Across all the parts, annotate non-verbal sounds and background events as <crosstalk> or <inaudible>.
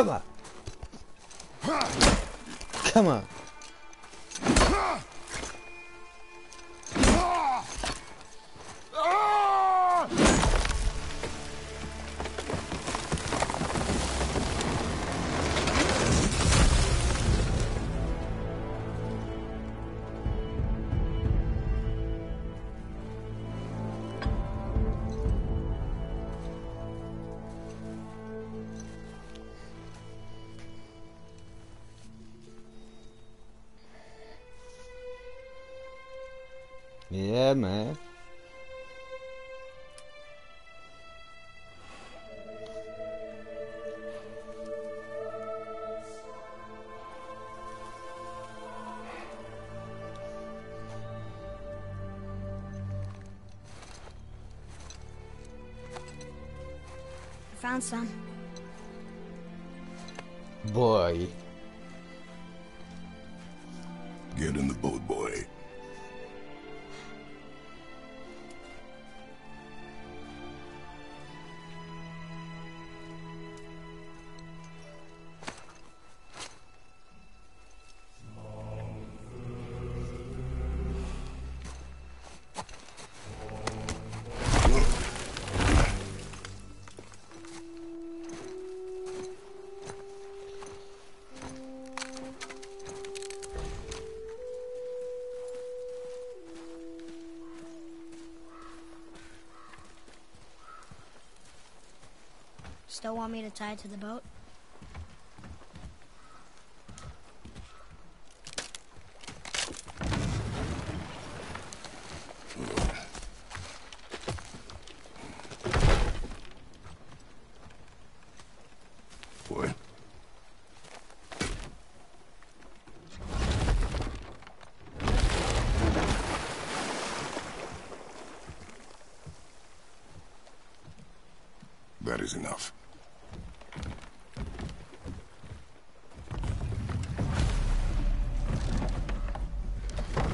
Come on. Come on. I Still want me to tie it to the boat? Boy. That is enough.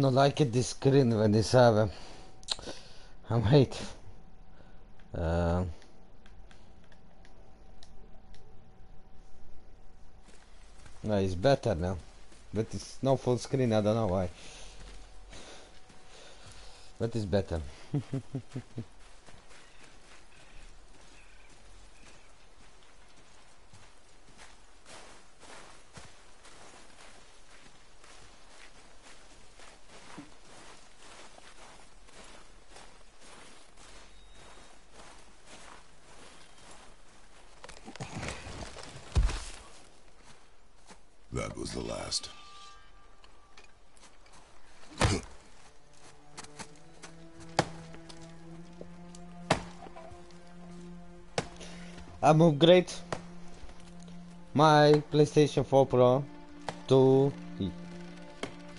I'm not liking this screen when this have I'm hate. Uh, no, it's better now. But it's no full screen, I don't know why. But it's better. <laughs> I'm upgrade my PlayStation 4 Pro to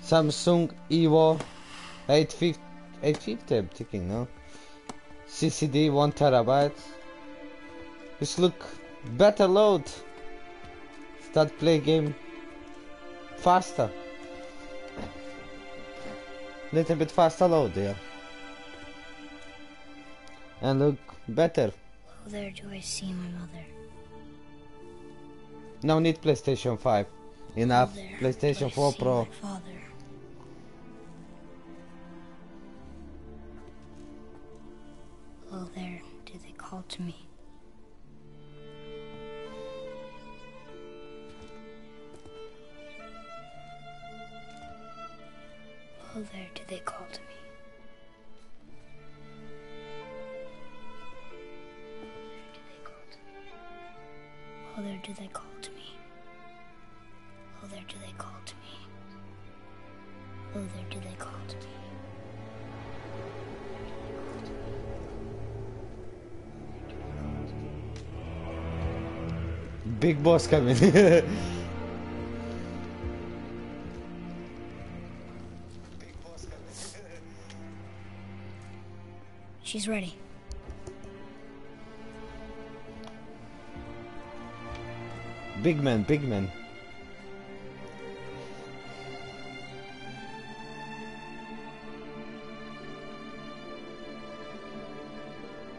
Samsung Evo 850, 850 I'm thinking no? CCD 1 terabyte. This look better load. Start play game faster. Little bit faster load yeah. And look better There do I see my mother. No need PlayStation 5. Enough. PlayStation but I 4 see Pro. Big boss coming. <laughs> She's ready. big man, big man.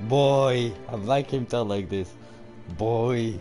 Boy, I like him talk like this. Boy.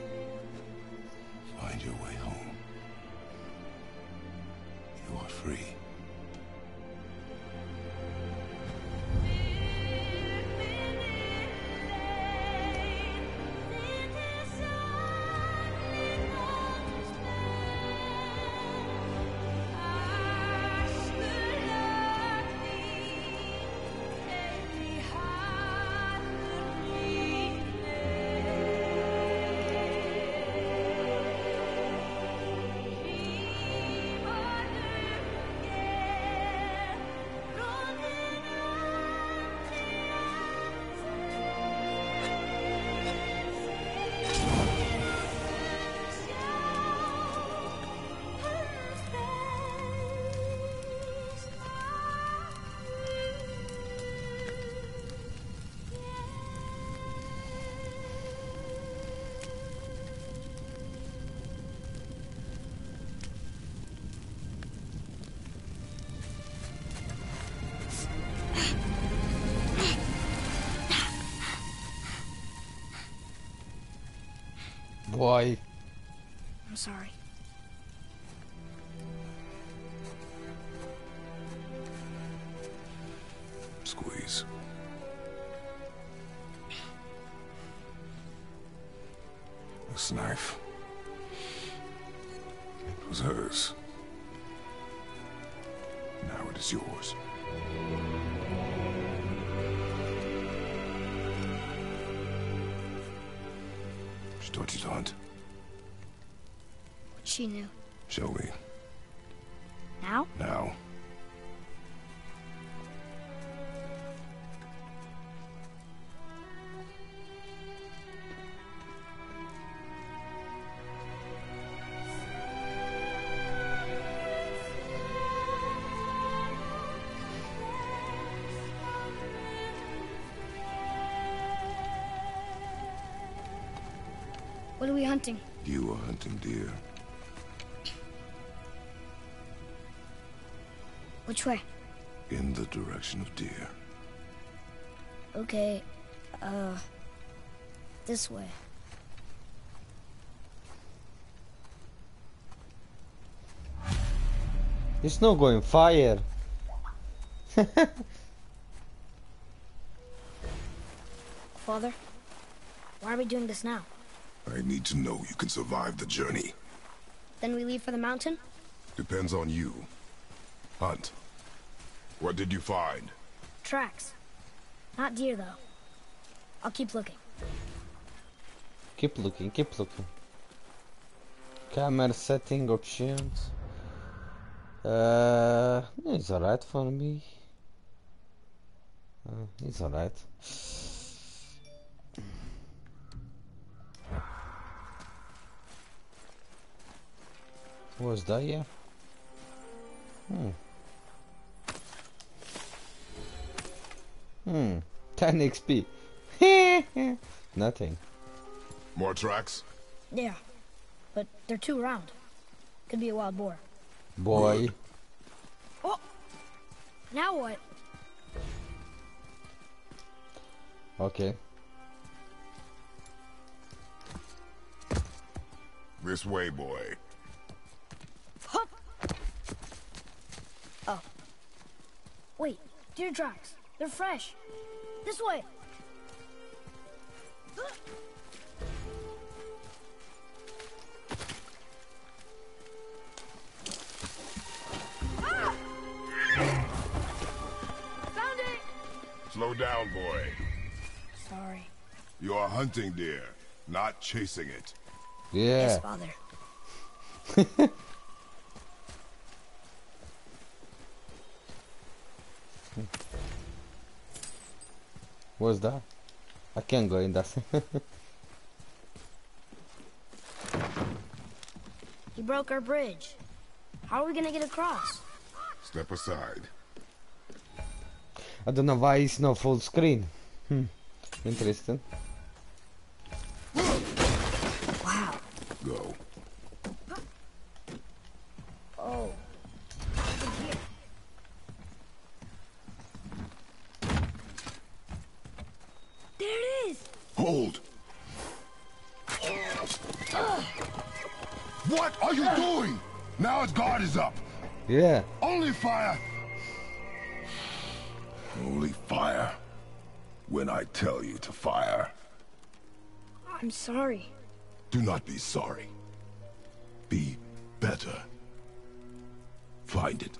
we hunting? You are hunting deer. Which way? In the direction of deer. Okay, uh, this way. It's not going fire. Father, why are we doing this now? I need to know you can survive the journey. Then we leave for the mountain? Depends on you. Hunt. What did you find? Tracks. Not deer, though. I'll keep looking. Keep looking, keep looking. Camera setting options. Uh, it's alright for me. Uh, it's alright. Was that yeah? Hmm. Hmm. 10 XP. <laughs> Nothing. More tracks? Yeah, but they're too round. Could be a wild boar. Boy. Oh! Now what? Okay. This way, boy. Hup! Oh. Wait, deer tracks. They're fresh. This way. Ah! Found it! Slow down, boy. Sorry. You are hunting deer, not chasing it. Yeah. Yes, father. <laughs> What's that? I can't go in that. He broke our bridge. How are we gonna get across? Step aside. I don't know why it's not full screen. Hmm. Interesting. I'm sorry. do not be sorry. Be better. Find it.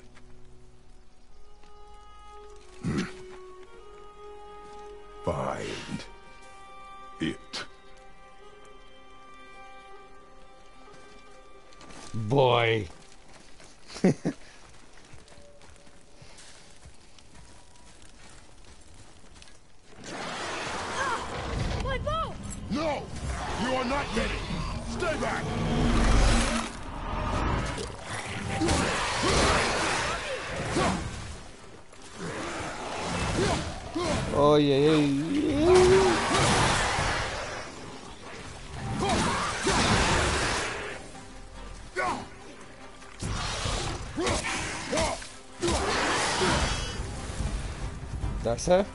That's her.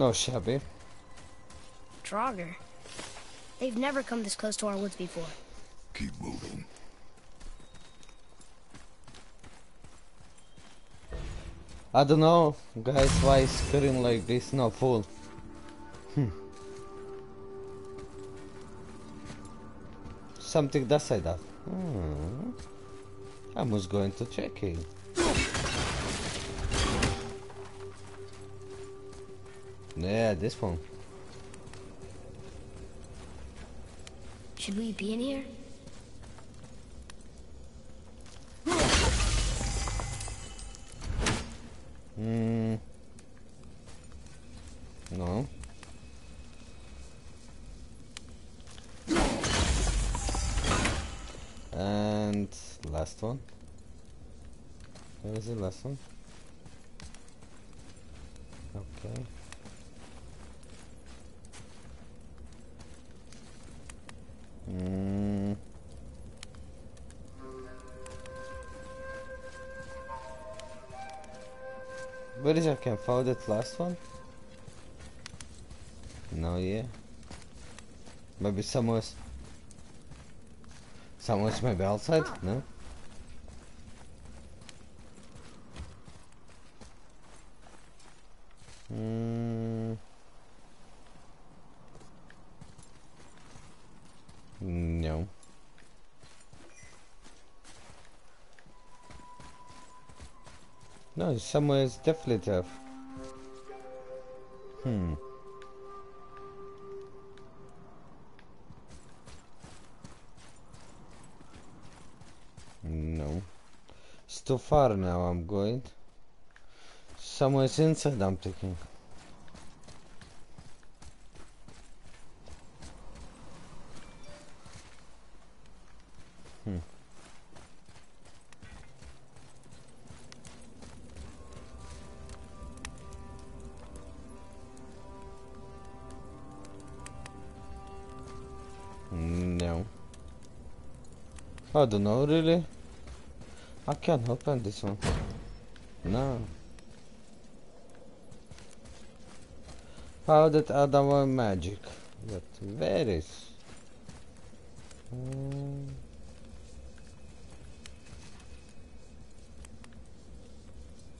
No shabby. Draugr. They've never come this close to our woods before. Keep moving. I don't know, guys, why is screen like this not full. Hmm. Something does say that. Hmm. I was going to check it. Yeah, this one. Should we be in here? Hmm. No. And last one. Where is the last one? Okay. Is I can find that last one? No, yeah. Maybe somewhere. Somewhere's maybe outside? Ah. No? Mm. No. Somewhere is definitely tough. Hmm. No. It's too far now, I'm going. Somewhere inside, I'm thinking. I don't know, really? I can't open this one. No. How that other one magic? But where is? Hmm.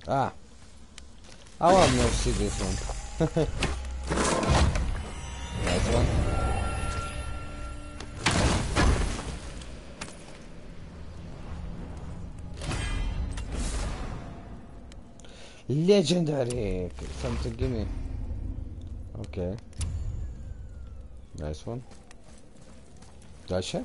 Ah. I want to see this one. <laughs> Legendary! Okay, something give me. Okay. Nice one. Gotcha.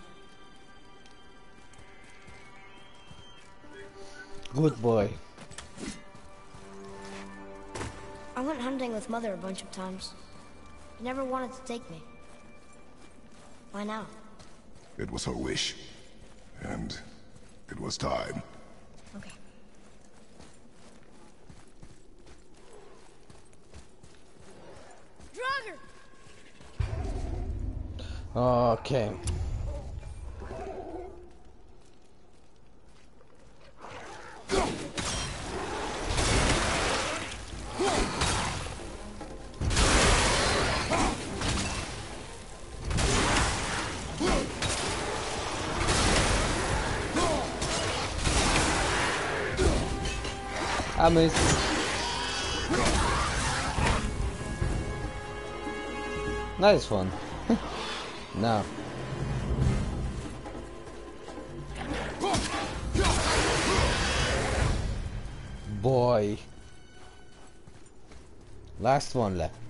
Good boy. I went hunting with Mother a bunch of times. She never wanted to take me. Why now? It was her wish. And it was time. Okay. Draugr! Okay. Nice one. <laughs> no. Boy. Last one left.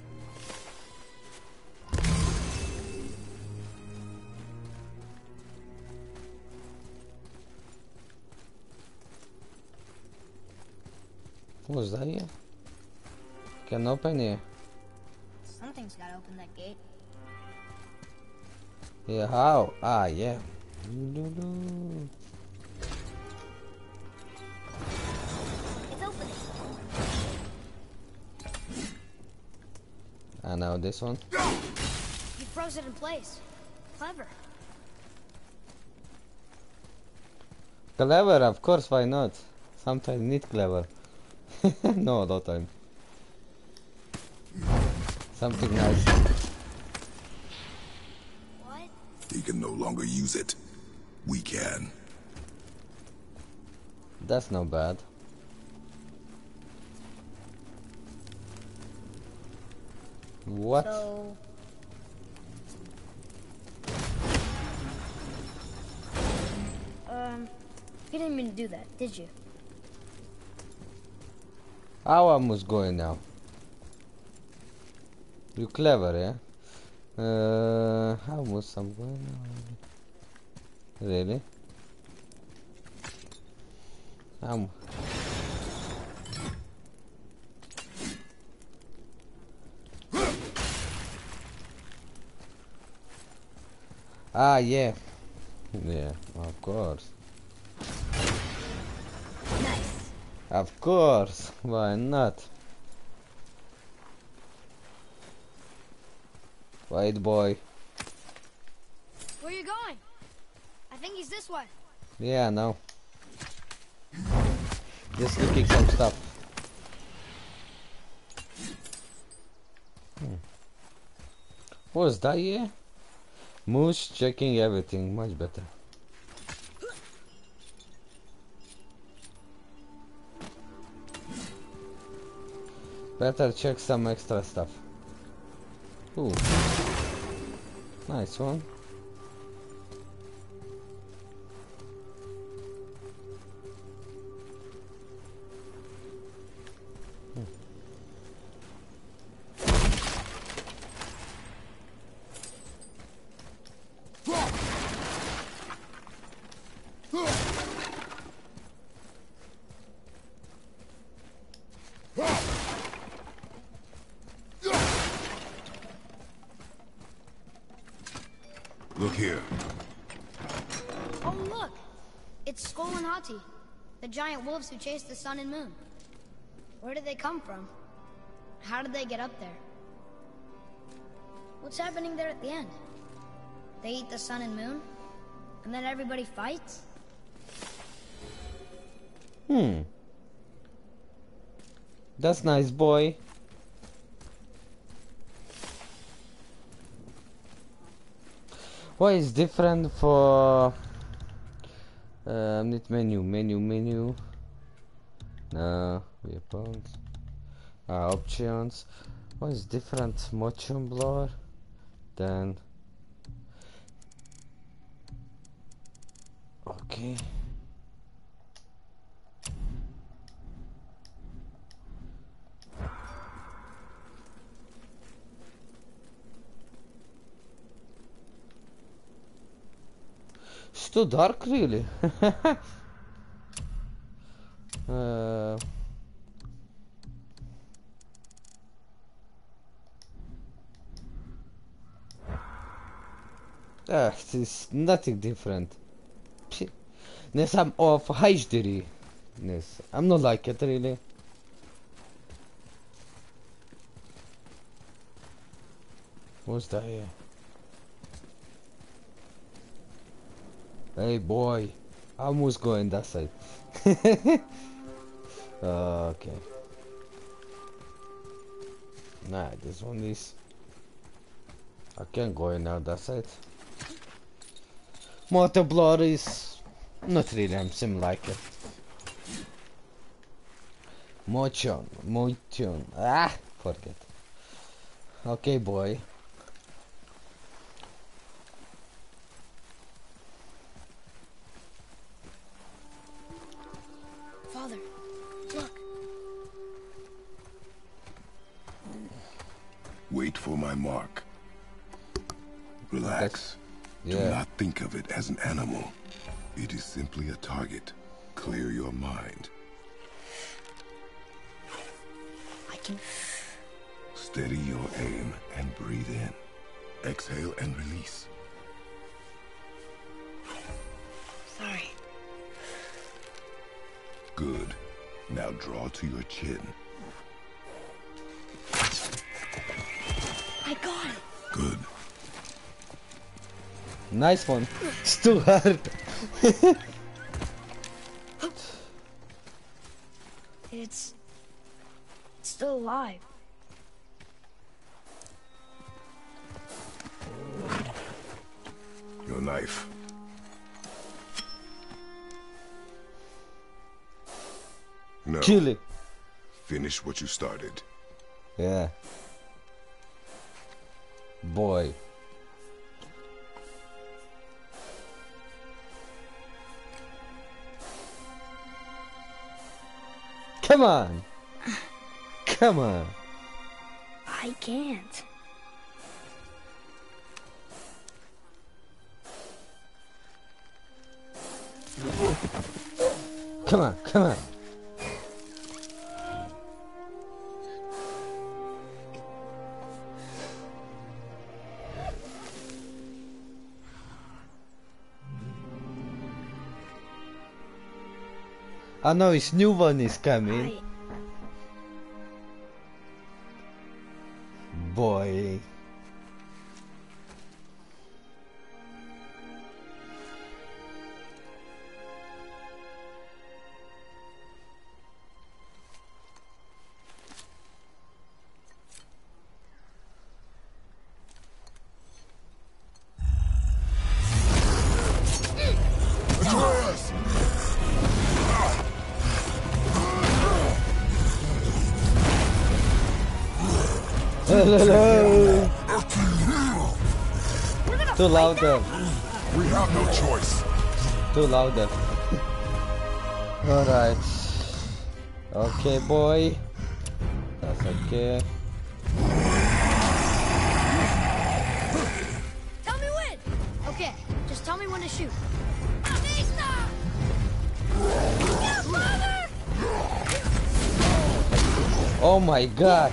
What's that here? Can open here. Something's gotta open that gate. Yeah, how? Ah, yeah. Doo-doo-doo. It's opening. And now this one. You froze it in place. Clever. Clever, of course, why not? Sometimes need clever. <laughs> no, no time. Something nice. What? He can no longer use it. We can. That's not bad. What? So. Um, you didn't mean to do that, did you? How I must going now? You clever, yeah? Uh, how must I'm going now? Really? Um. Ah, yeah. Yeah, of course. Of course. Why not? White boy. Where you going? I think he's this way. Yeah, no. Just looking some stuff. Hmm. What's that here? Moose checking everything, much better. Better check some extra stuff. Ooh. Uh. Nice one. Wolves who chase the sun and moon. Where did they come from? How did they get up there? What's happening there at the end? They eat the sun and moon? And then everybody fights? Hmm. That's nice, boy. What is different for need menu, menu, menu. No, weapons. Ah, options. What is different motion blur than Okay. It's too dark, really. <laughs> uh, ah, it's nothing different. Psh. Nes I'm off HD. Nes, I'm not like it really. What's that here? Hey boy, I almost going that side. <laughs> okay. Nah, this one is. I can't go in now that side. Motor blood is not really. I'm sim like it. Motion, motion. Ah, forget. Okay, boy. To. I got it. Good. Nice one. It's too hard. It's. It's still alive. Your knife. No. Kill it. Finish what you started. Yeah. Boy. Come on. Come on. I can't. Come on. Come on. I know his new one is coming. Hello. We're gonna Too louder. We have no choice. Too louder. Alright. Okay, boy. That's okay. Tell me when! Okay, just tell me when to shoot. Oh my god.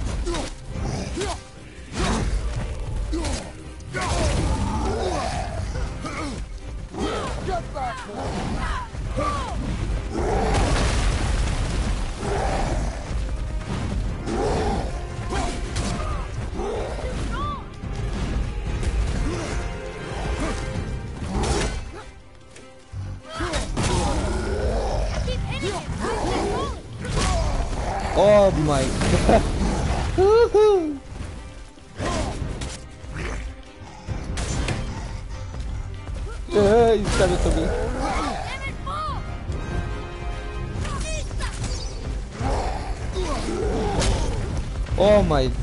Oh my god.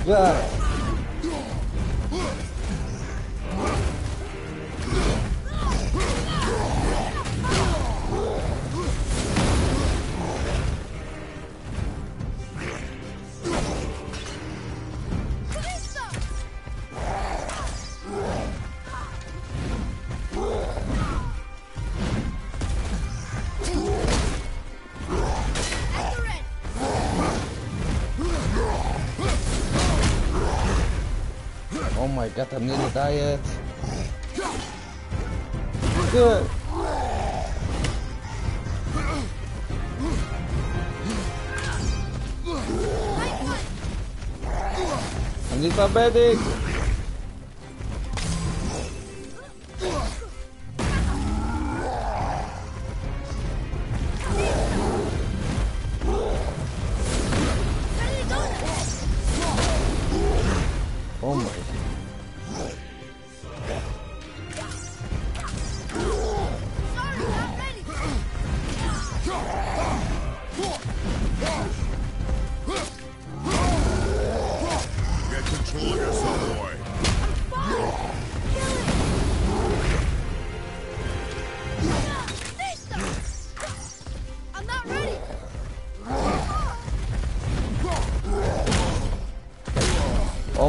Oh my god, I'm diet. Good. I need my medic.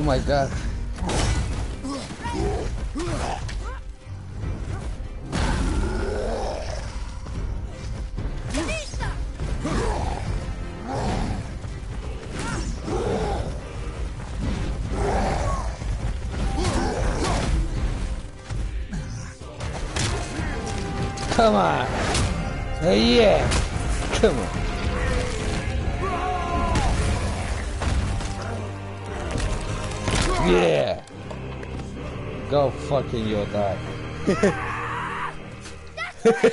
My god.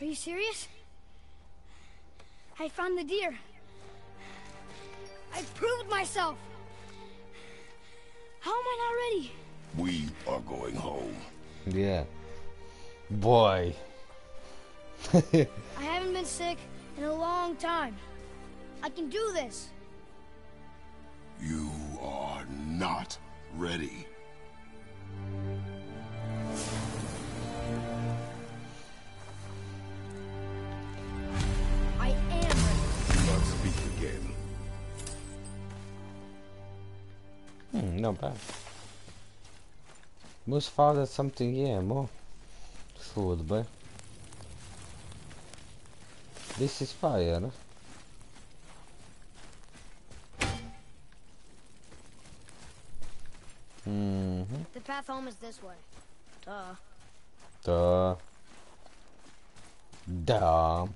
Are you serious? I found the deer. I proved myself. How am I not ready? We are going home. Yeah. Boy. <laughs> I haven't been sick in a long time. I can do this. You are not ready. Not bad. Must father something here more food, but this is fire. no? Mm-hmm. The path home is this way. Duh. Duh. Dumb.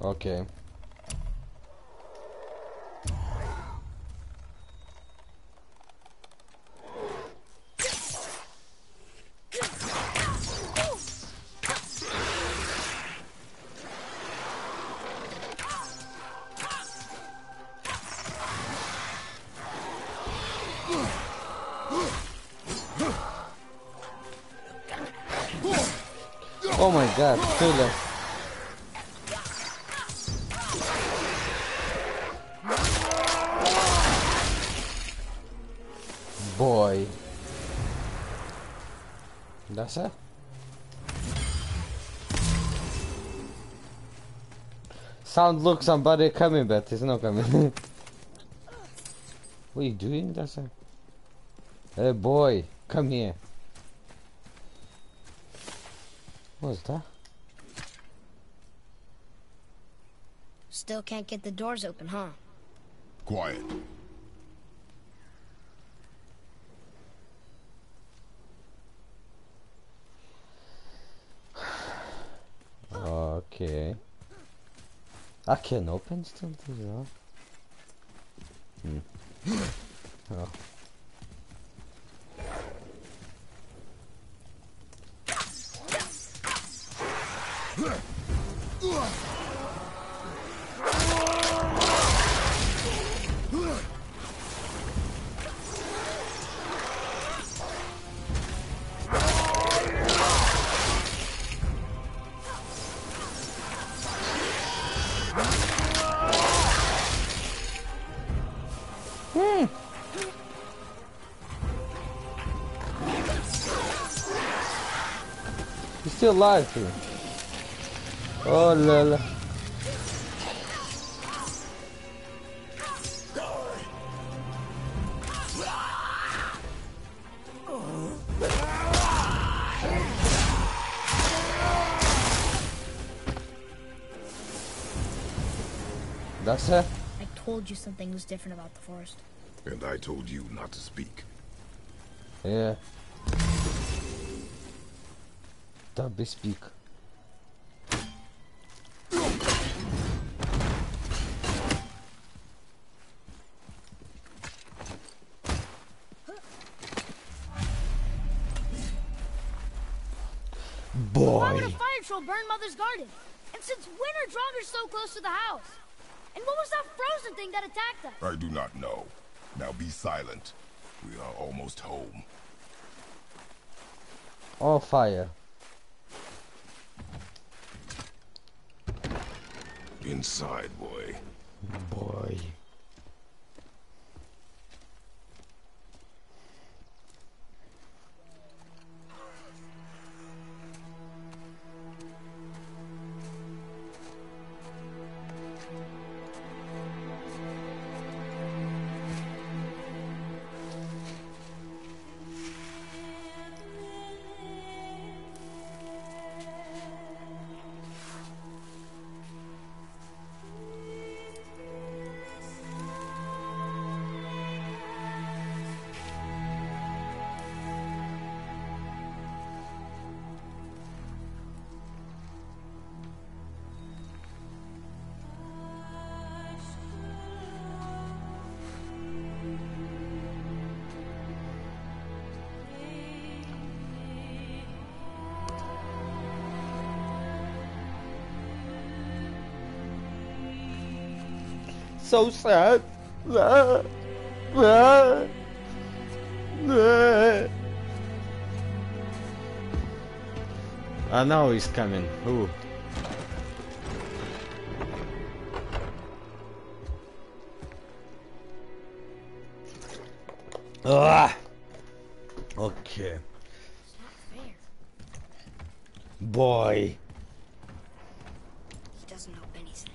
Okay. Sound look somebody coming but he's not coming. <laughs> what are you doing, That's it? Hey boy, come here. What's that? Still can't get the doors open, huh? Quiet. Okay. I can open this, huh? Hmm. <gasps> Oh. Still alive too. Oh la la. That's it? I told you something was different about the forest. And I told you not to speak. Yeah. Don't be speak. Why would a Boy. fire troll burn Mother's garden? And since when are Draugrs so close to the house? And what was that frozen thing that attacked us? I do not know. Now be silent. We are almost home. On fire. Inside, boy. Boy. So sad. Ah, ah, ah. I know he's coming. Who? Ah. Okay. Boy. He doesn't know anything.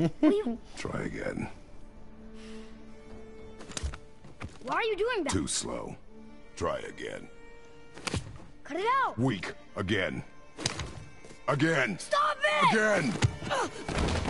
<laughs> Try again. why are you doing that? Too slow. Try again. Cut it out! Weak. Again. Again. Stop it! Again. <gasps> <laughs>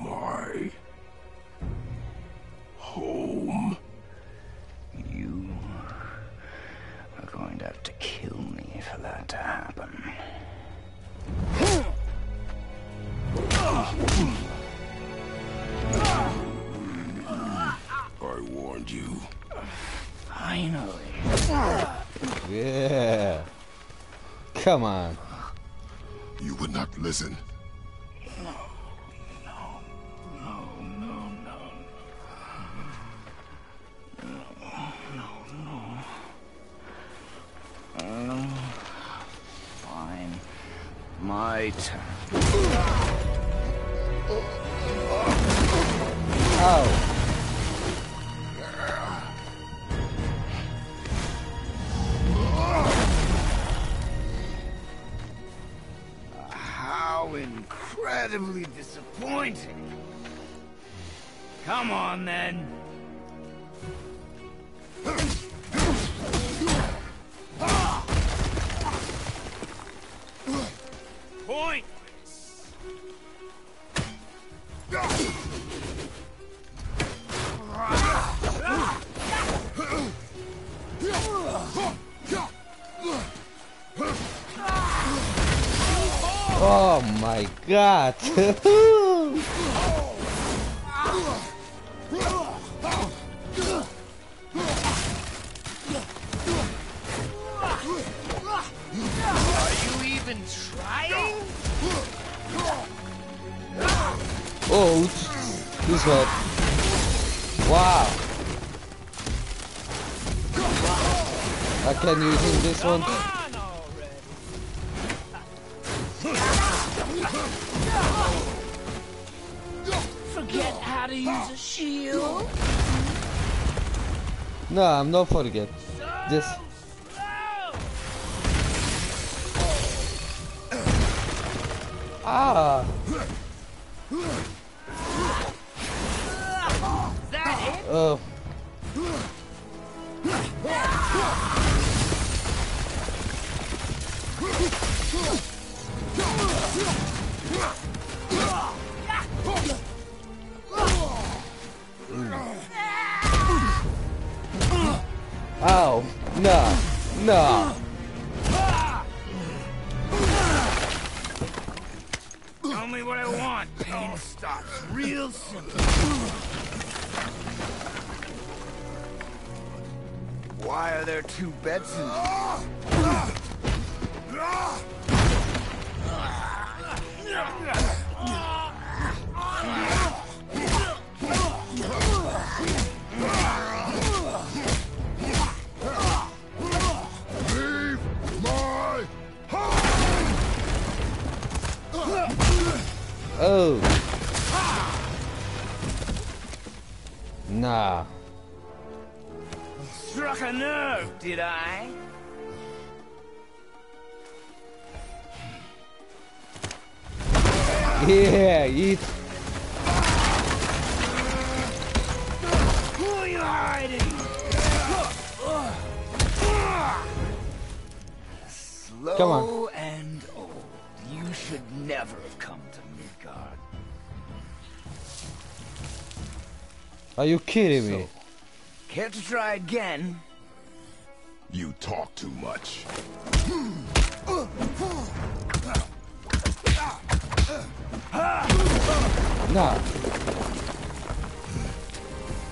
my home. You are going to have to kill me for that to happen. I warned you. Finally. Yeah. Come on. You would not listen. Fine. My turn. Oh. How incredibly disappointing. Come on, then. God. <laughs> Oh, Are you even trying? oh, this one. Wow. I can use this one. No, I'm not forget. Just kidding me? Care to try again? You talk too much. Nah.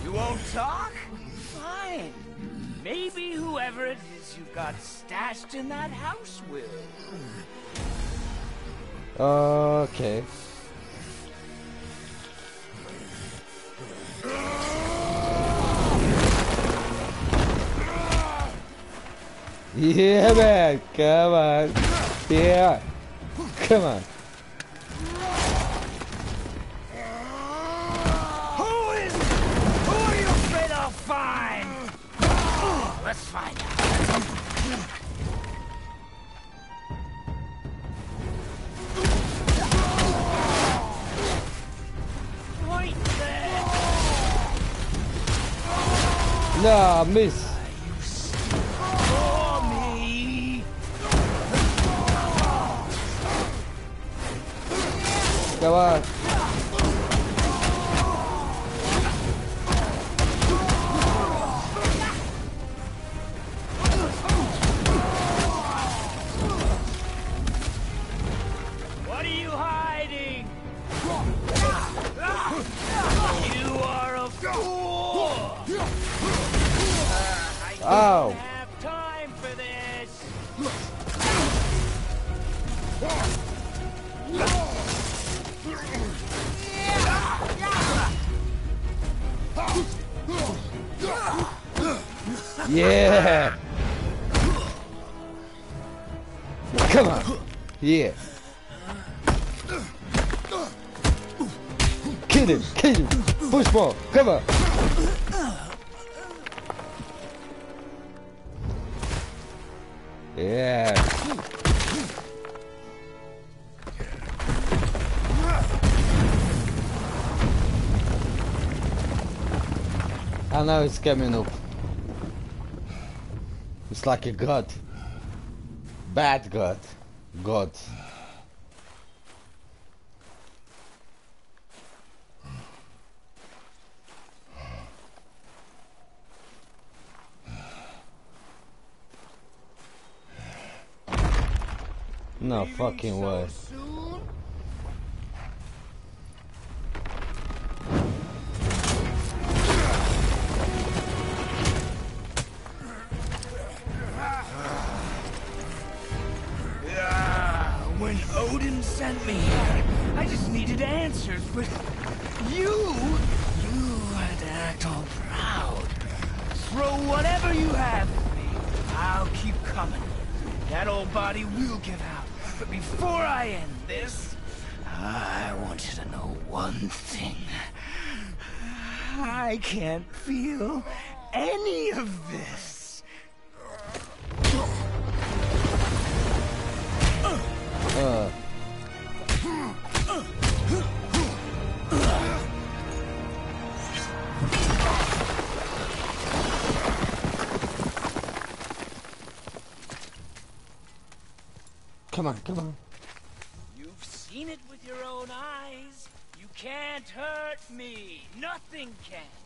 You won't talk? Fine. Maybe whoever it is you've got stashed in that house will. Okay. Yeah, man. Come on. Yeah. Come on. Who is? Who are you afraid I'll find? Oh, let's find out. Right there. Nah, miss. Come on. Coming up. It's like a god. Bad god. God. No fucking way. Can't feel any of this. Uh. Come on, come on. You've seen it with your own eyes. You can't hurt me. Nothing can.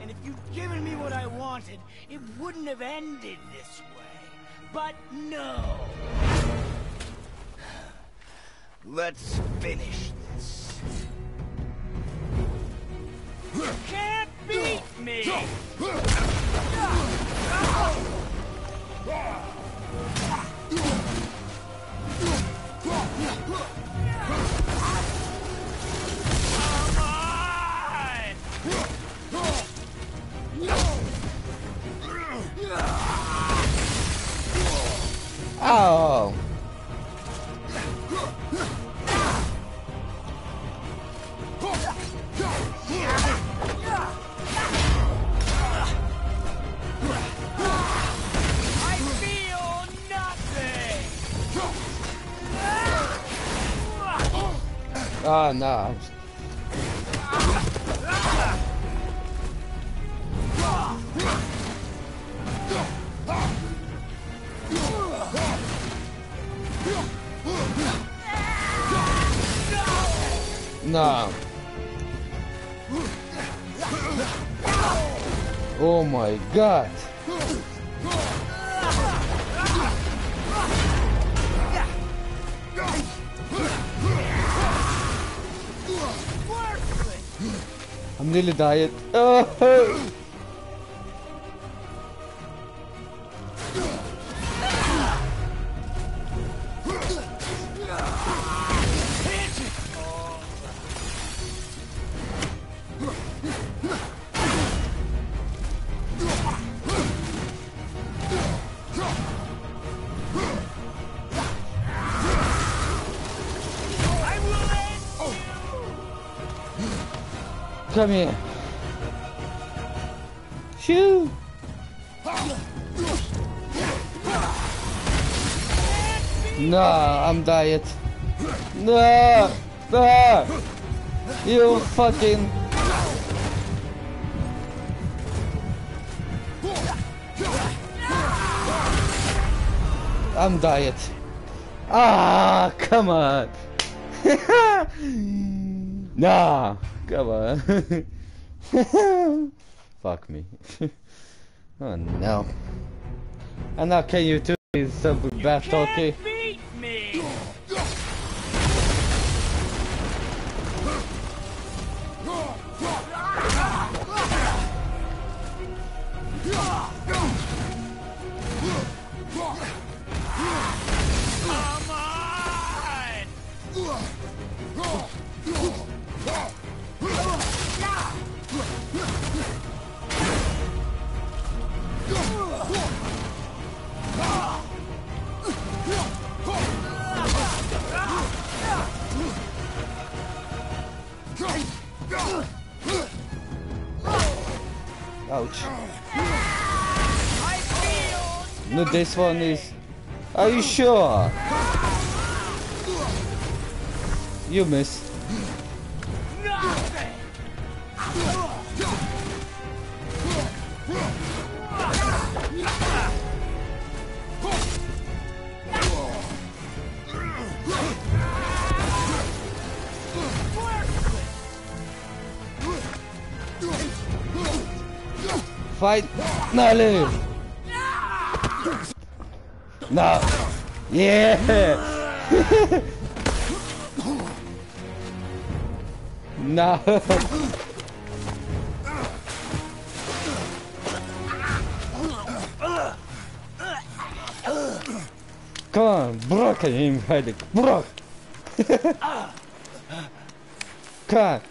if you'd given me what I wanted, it wouldn't have ended this way. But no! Let's finish this. You can't beat me! Oh. I feel nothing! Oh. No. My god. I'm nearly died. <laughs> Oh. Come here. Shoo. No, I'm diet. No, no. You fucking. I'm diet. Ah, come on. <laughs> nah, come on. <laughs> Fuck me. <laughs> oh no. And now can you do this some bad talking? No, this one is. Are you sure? You miss. Fight! Nali! No! Yeah! no! Come on, bırak him hadi, bırak! Come on.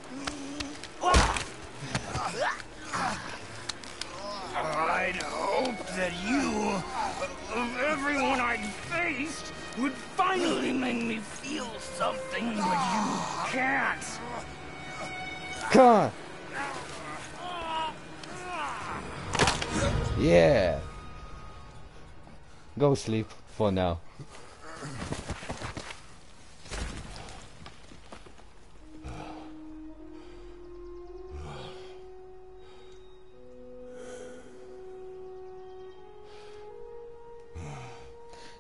Car. Yeah. Go sleep for now.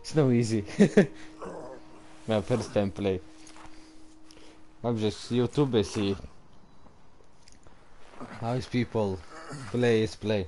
It's no easy. <laughs> My first time play. I'm just YouTube, too how is people play is play.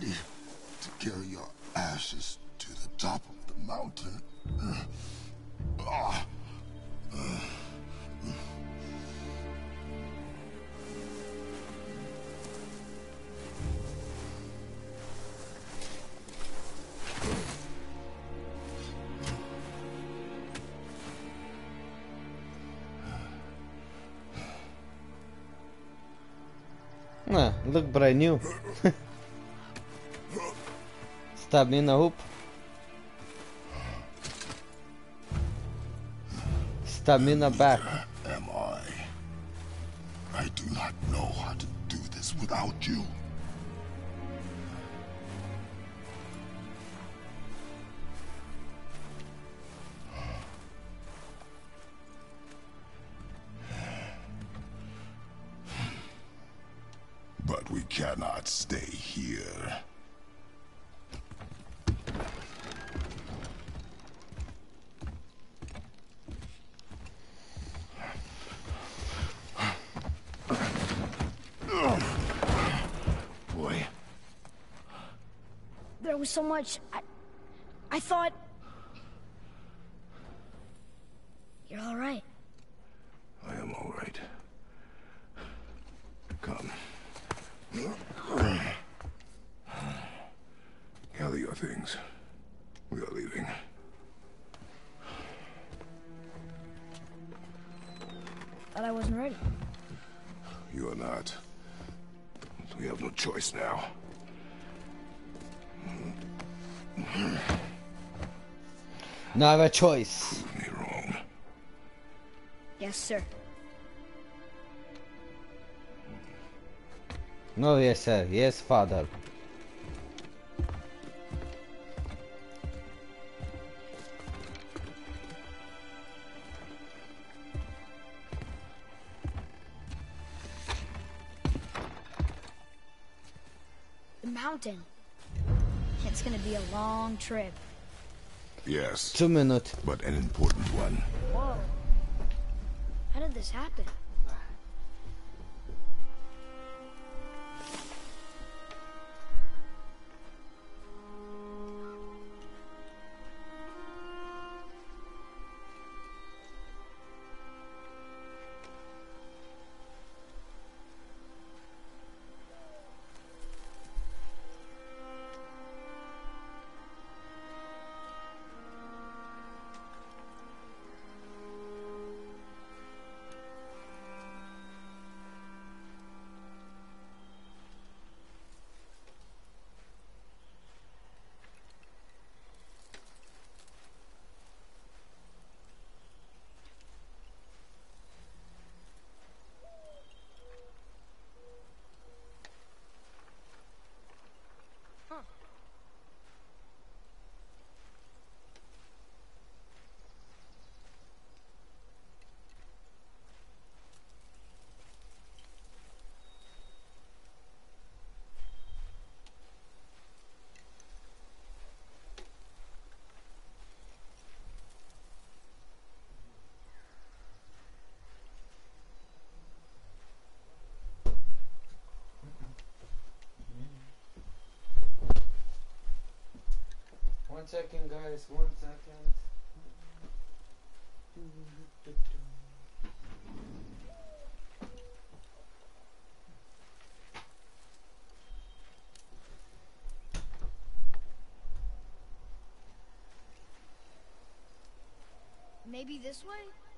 Ready to carry your ashes to the top of the mountain. Ah. Ah, look brand new. Stab me in the hoop. Stab me in the back. am I? I do not know how to do this without you. But we cannot stay here. So much. I, I thought. Now I have a choice. Prove Me wrong. Yes, sir. No, yes, sir. Yes, father. The mountain. It's gonna be a long trip. Yes, Two minutes. but an important one. Whoa. How did this happen? Second, guys. One second. Maybe this way?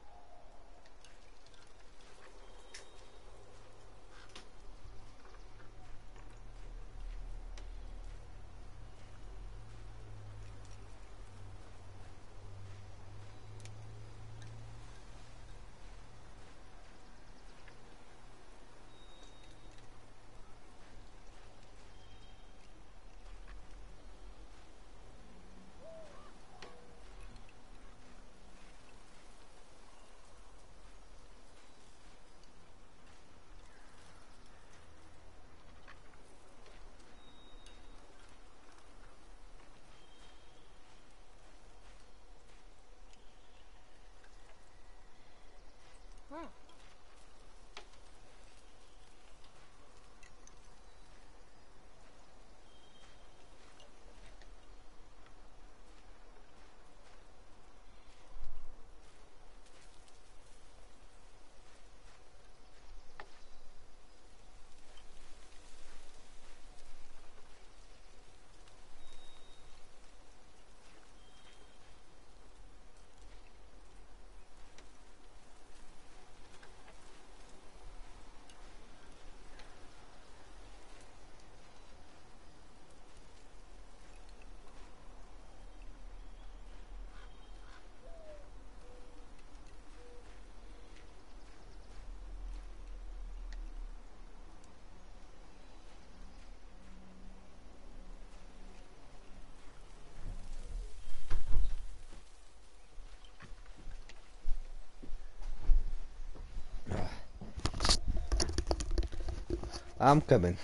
I'm coming.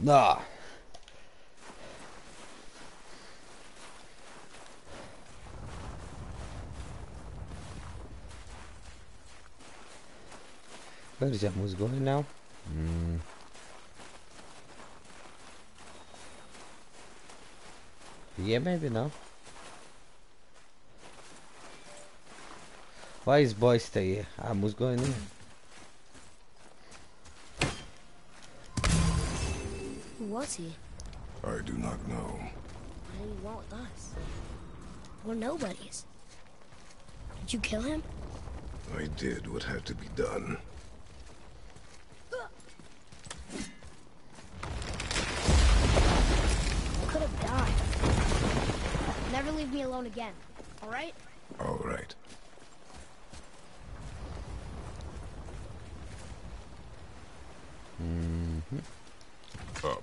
Nah. Where is Jamus going now? Hmm. Yeah, maybe now. Why is boy stay here? Amus going in. Who was he? I do not know. What did he want with us? We're nobodies. Did you kill him? I did what had to be done. Could have died. Never leave me alone again. Alright? All right? All right. Up.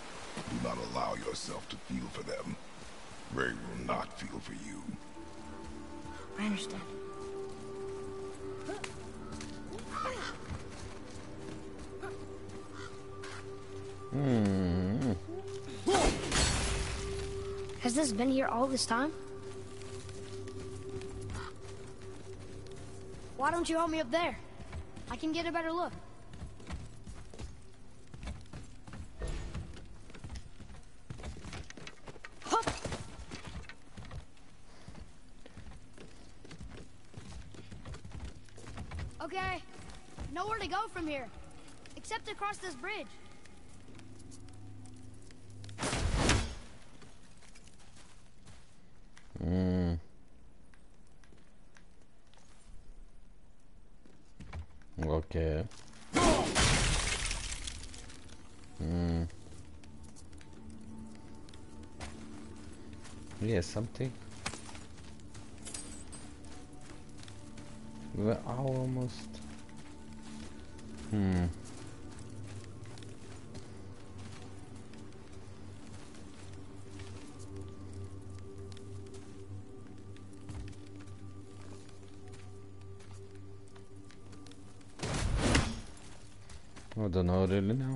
Do not allow yourself to feel for them. Ray will not feel for you. I understand. Hmm. Has this been here all this time? Why don't you help me up there? I can get a better look. Go from here, except across this bridge. Hmm. Okay. Hmm. Yeah, something. We're almost. Hmm. I don't know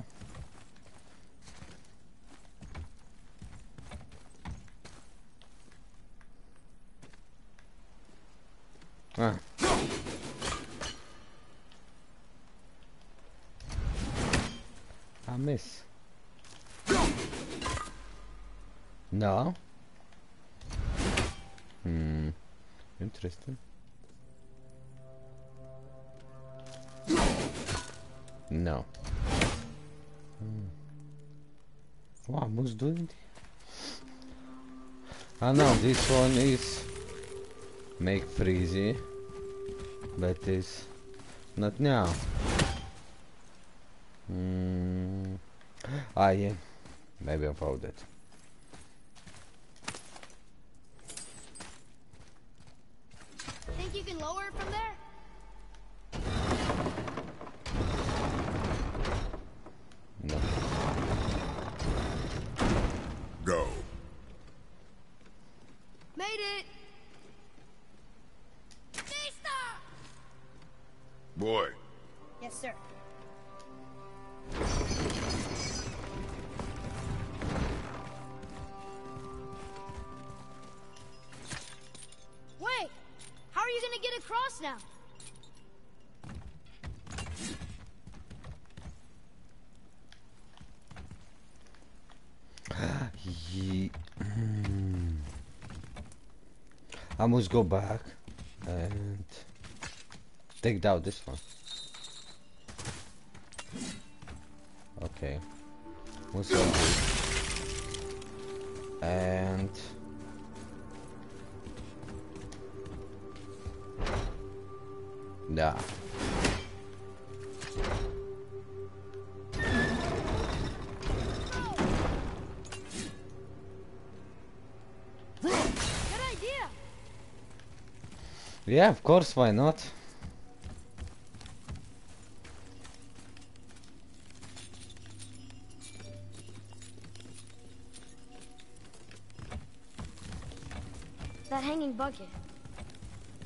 this one is make freezy, but it's not now. Hmm. Ah, yeah, maybe I found it. Go back and take down this one. Okay. What's up? And yeah. Yeah, of course, why not? That hanging bucket.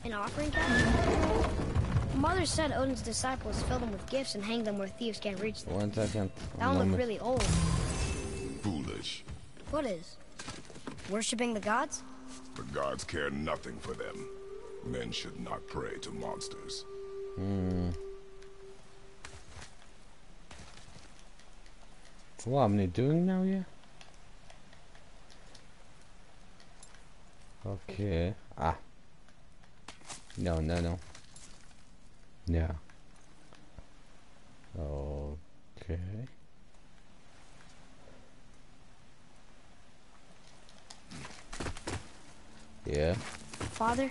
An offering cabinet? Mother said Odin's disciples fill them with gifts and hang them where thieves can't reach them. One second. That would look Moment. really old. Foolish. What is? Worshipping the gods? The gods care nothing for them. Men should not pray to monsters. Hmm. What am I doing now, yeah? Okay. Ah. No, no, no. Yeah. Okay. Yeah. Father?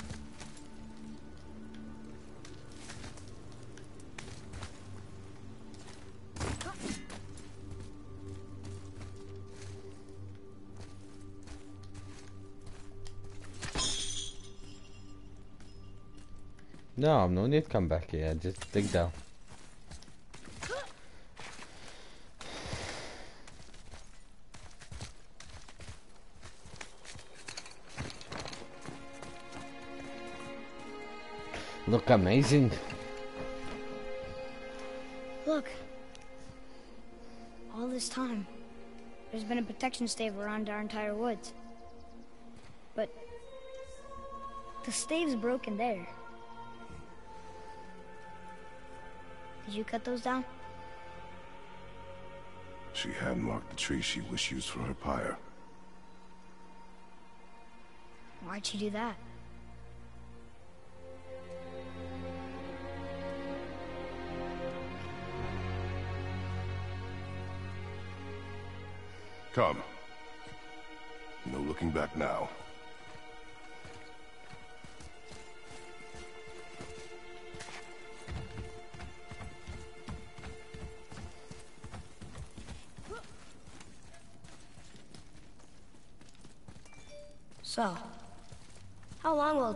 No, no need to come back here. Just dig down. Look amazing. Look. All this time, there's been a protection stave around our entire woods. But the stave's broken there. Did you cut those down? She hand marked the tree she wished used for her pyre. Why'd she do that? Come. No looking back now.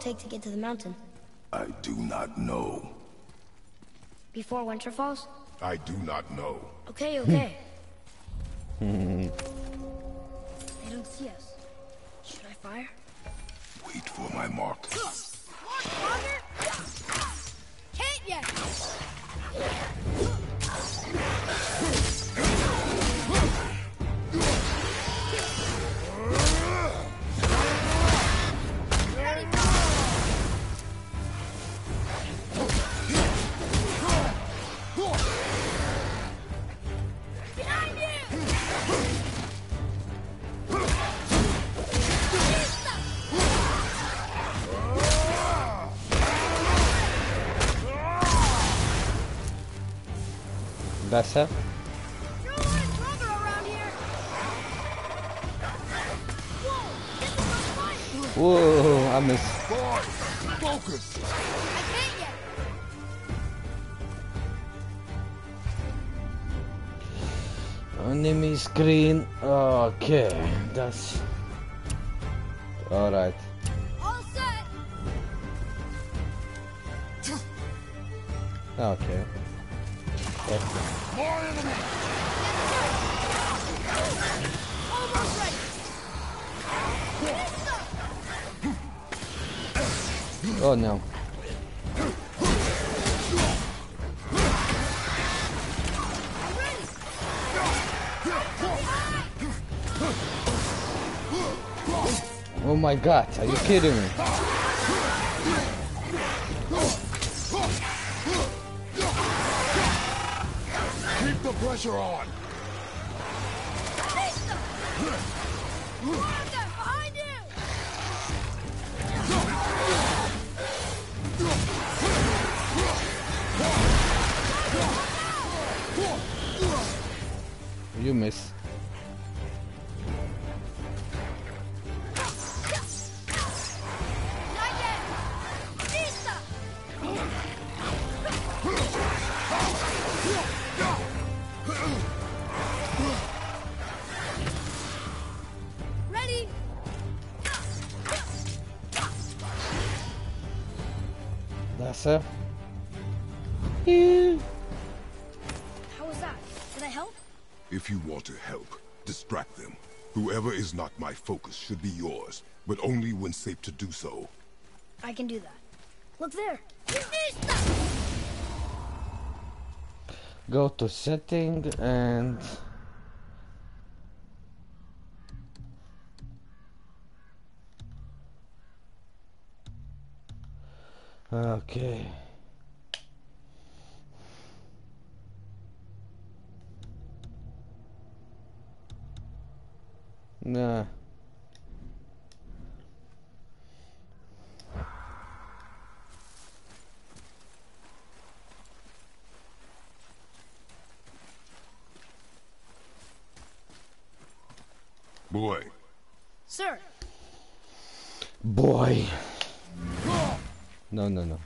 Take to get to the mountain? I do not know. Before winter falls? I do not know. Okay, okay. they Better. Whoa, I missed. Focus! Enemy screen. Okay, that's God, are you kidding me? But only when safe to do so. I can do that. Look there. Go to setting and Okay. Nah. Boy, Sir, Boy. No, no, no.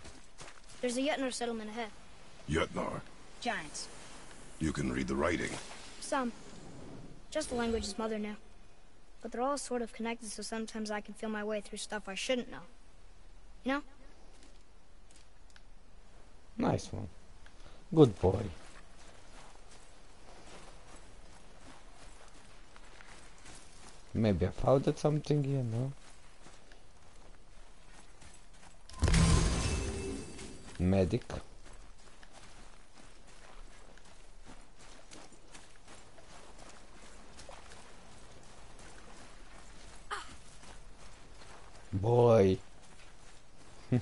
there's a Jötnar settlement ahead. Jötnar, Giants. you can read the writing. Some. Just the language is mother now. But they're all sort of connected, so sometimes I can feel my way through stuff I shouldn't know. You know? Nice one. Good boy. Maybe I found something here, no? Medic. Boy. <laughs>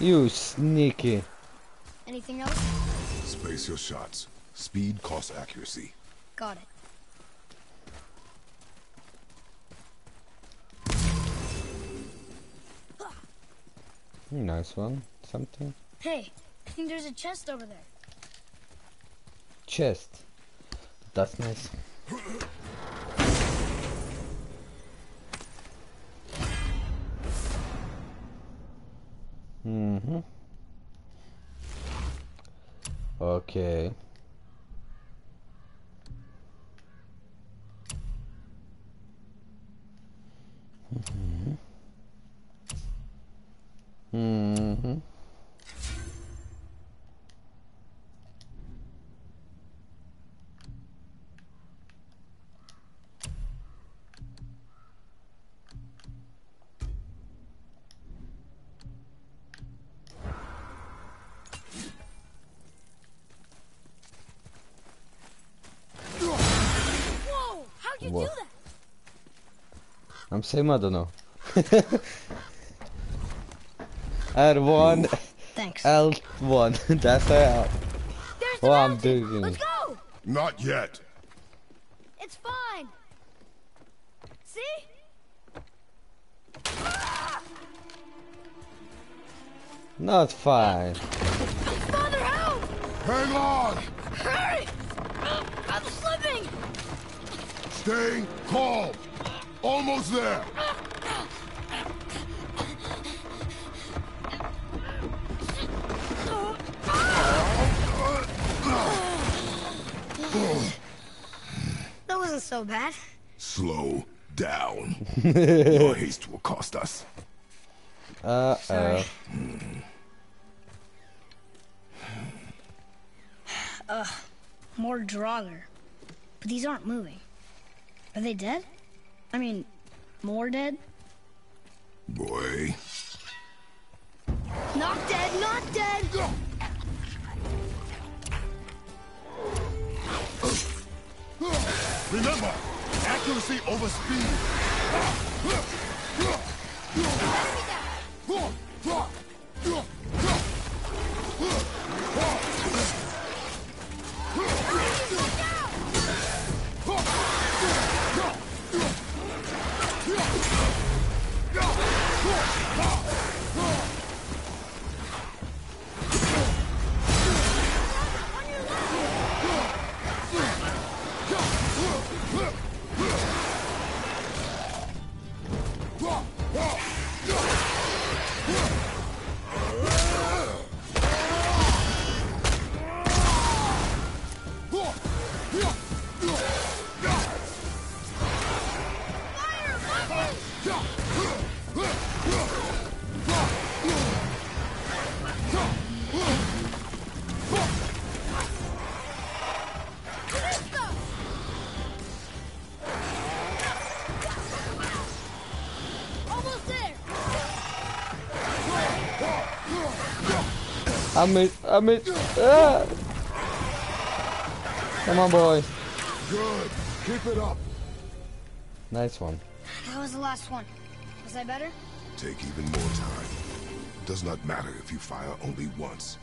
You sneaky. Anything else? Space your shots. Speed costs accuracy. Got it. Nice one. Something. Hey, I <laughs> think there's a chest over there. Chest. That's nice. Mm-hmm. Okay. Mm-hmm. Mm-hmm. Whoa! How'd you Whoa. do that? I'm same, <laughs> I don't know. R1, Thanks. L1, that's how. There's the Well, I'm mountain. digging. Let's go! Not yet. It's fine. See? Not fine. Father, help! Hang on! Hurry! <gasps> I'm slipping! Stay calm. Almost there. That wasn't so bad. Slow down. <laughs> Your haste will cost us. Uh Sorry. oh. More Draugr. But these aren't moving. Are they dead? I mean, more dead? Boy. Not dead, not dead! Remember, accuracy over speed. I'm it. I'm it. Ah. Come on, boy. Good. Keep it up. Nice one. That was the last one. Was I better? Take even more time. It Does not matter if you fire only once.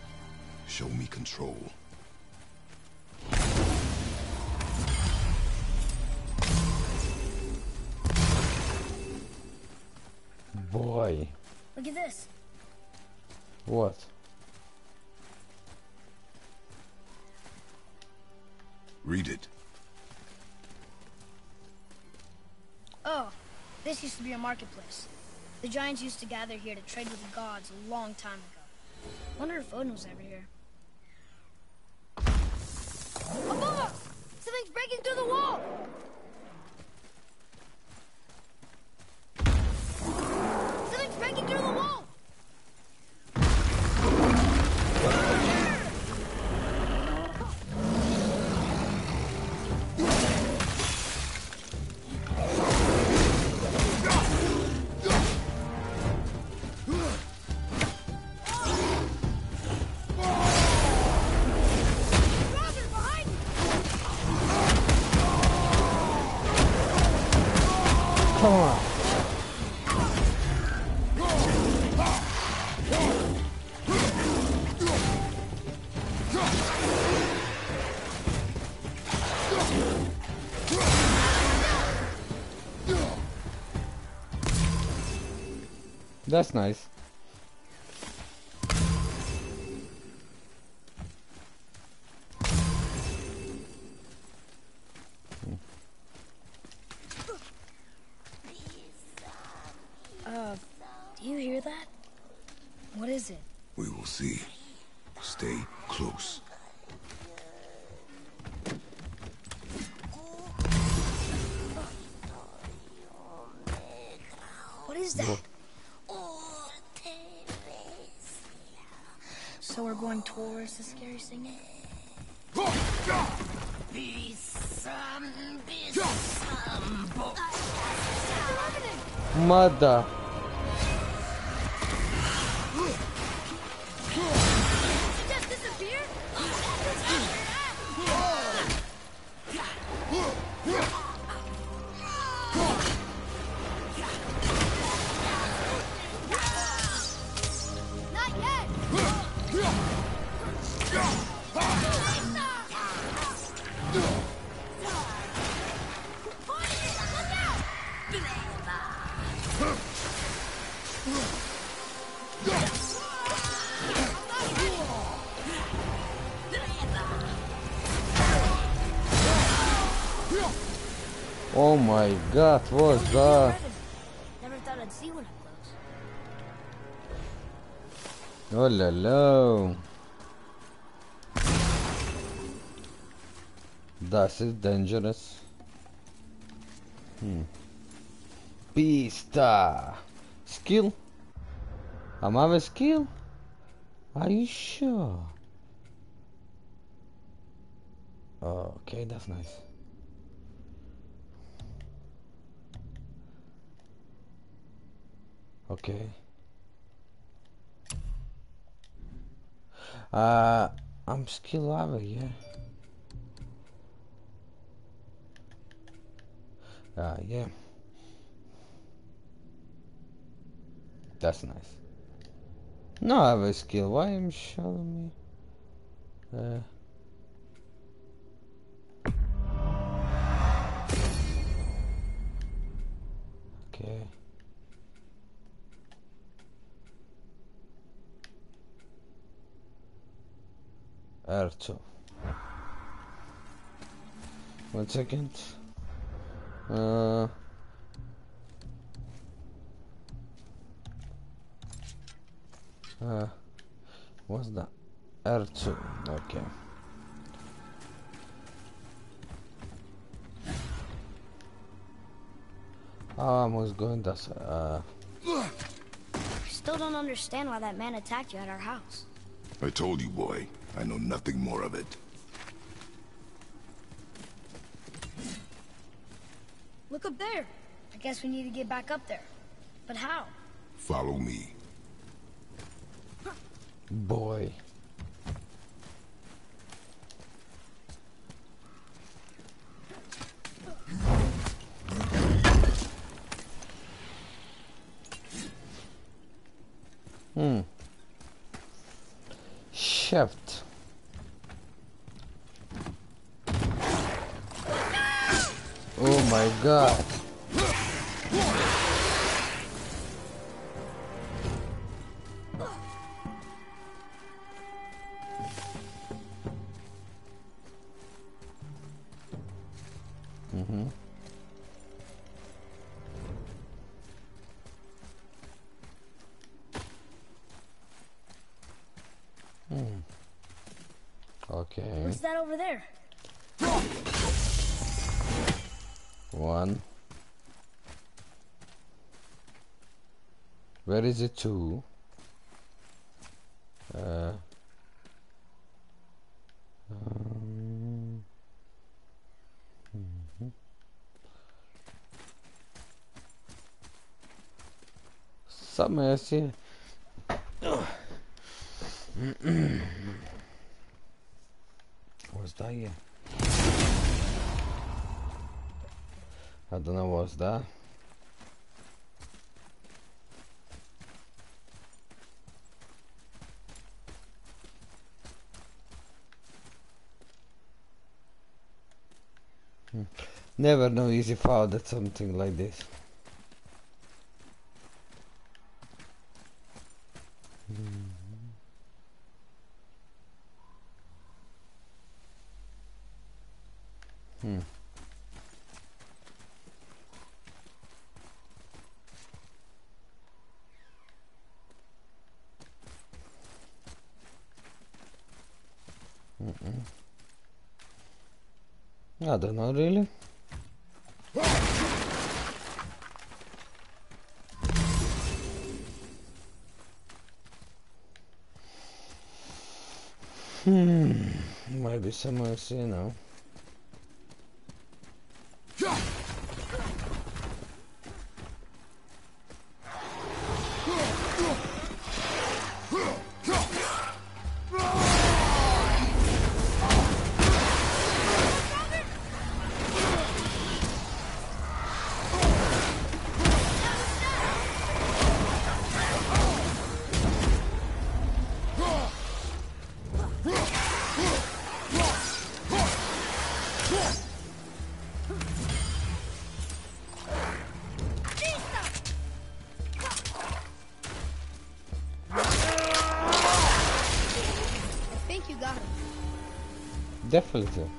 Show me control. Boy. Look at this. What? Read it. Oh, this used to be a marketplace. The giants used to gather here to trade with the gods a long time ago. Wonder if Odin was ever here. Above us! Something's breaking through the wall! That's nice. Uh, do you hear that? What is it? We will see. Stay close. What is that? So we're going towards the scary singing? Mother. My god, what's that? Never thought I'd see one up close. Oh la la. That is dangerous. Hmm. Pista. Skill? I'm have a skill? Are you sure? Okay, that's nice. Okay. Uh, I'm skill level, yeah. Uh, yeah. That's nice. No, I have a skill. Why am showing me? Uh. Okay. R2. One second. Uh. Uh, what's that? R2. Okay. I was going that. Uh, still don't understand why that man attacked you at our house. I told you, boy. I know nothing more of it. Look up there. I guess we need to get back up there. But how? Follow me. Boy. Hmm. Oh my god. Mm-hmm. What's that over there? One. Where is it two? Uh, um. Somewhere here. What's <clears throat> that? I don't know what's that. Never know easy found at something like this. I don't really. Hmm. Maybe else, you know. Definitely.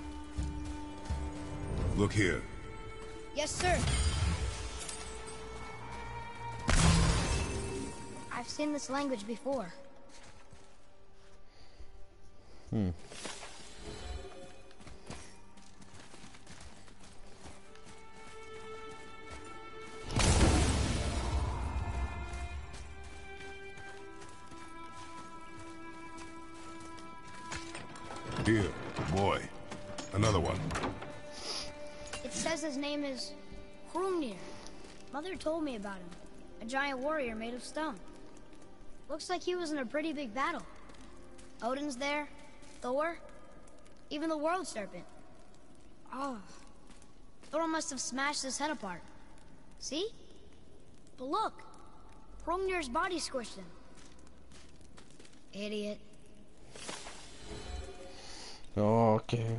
Look here. Yes, sir. I've seen this language before. Told me about him. A giant warrior made of stone. Looks like he was in a pretty big battle. Odin's there, Thor, even the World Serpent. Oh, Thor must have smashed his head apart. See? But look, Hrungnir's body squished him. Idiot. Okay.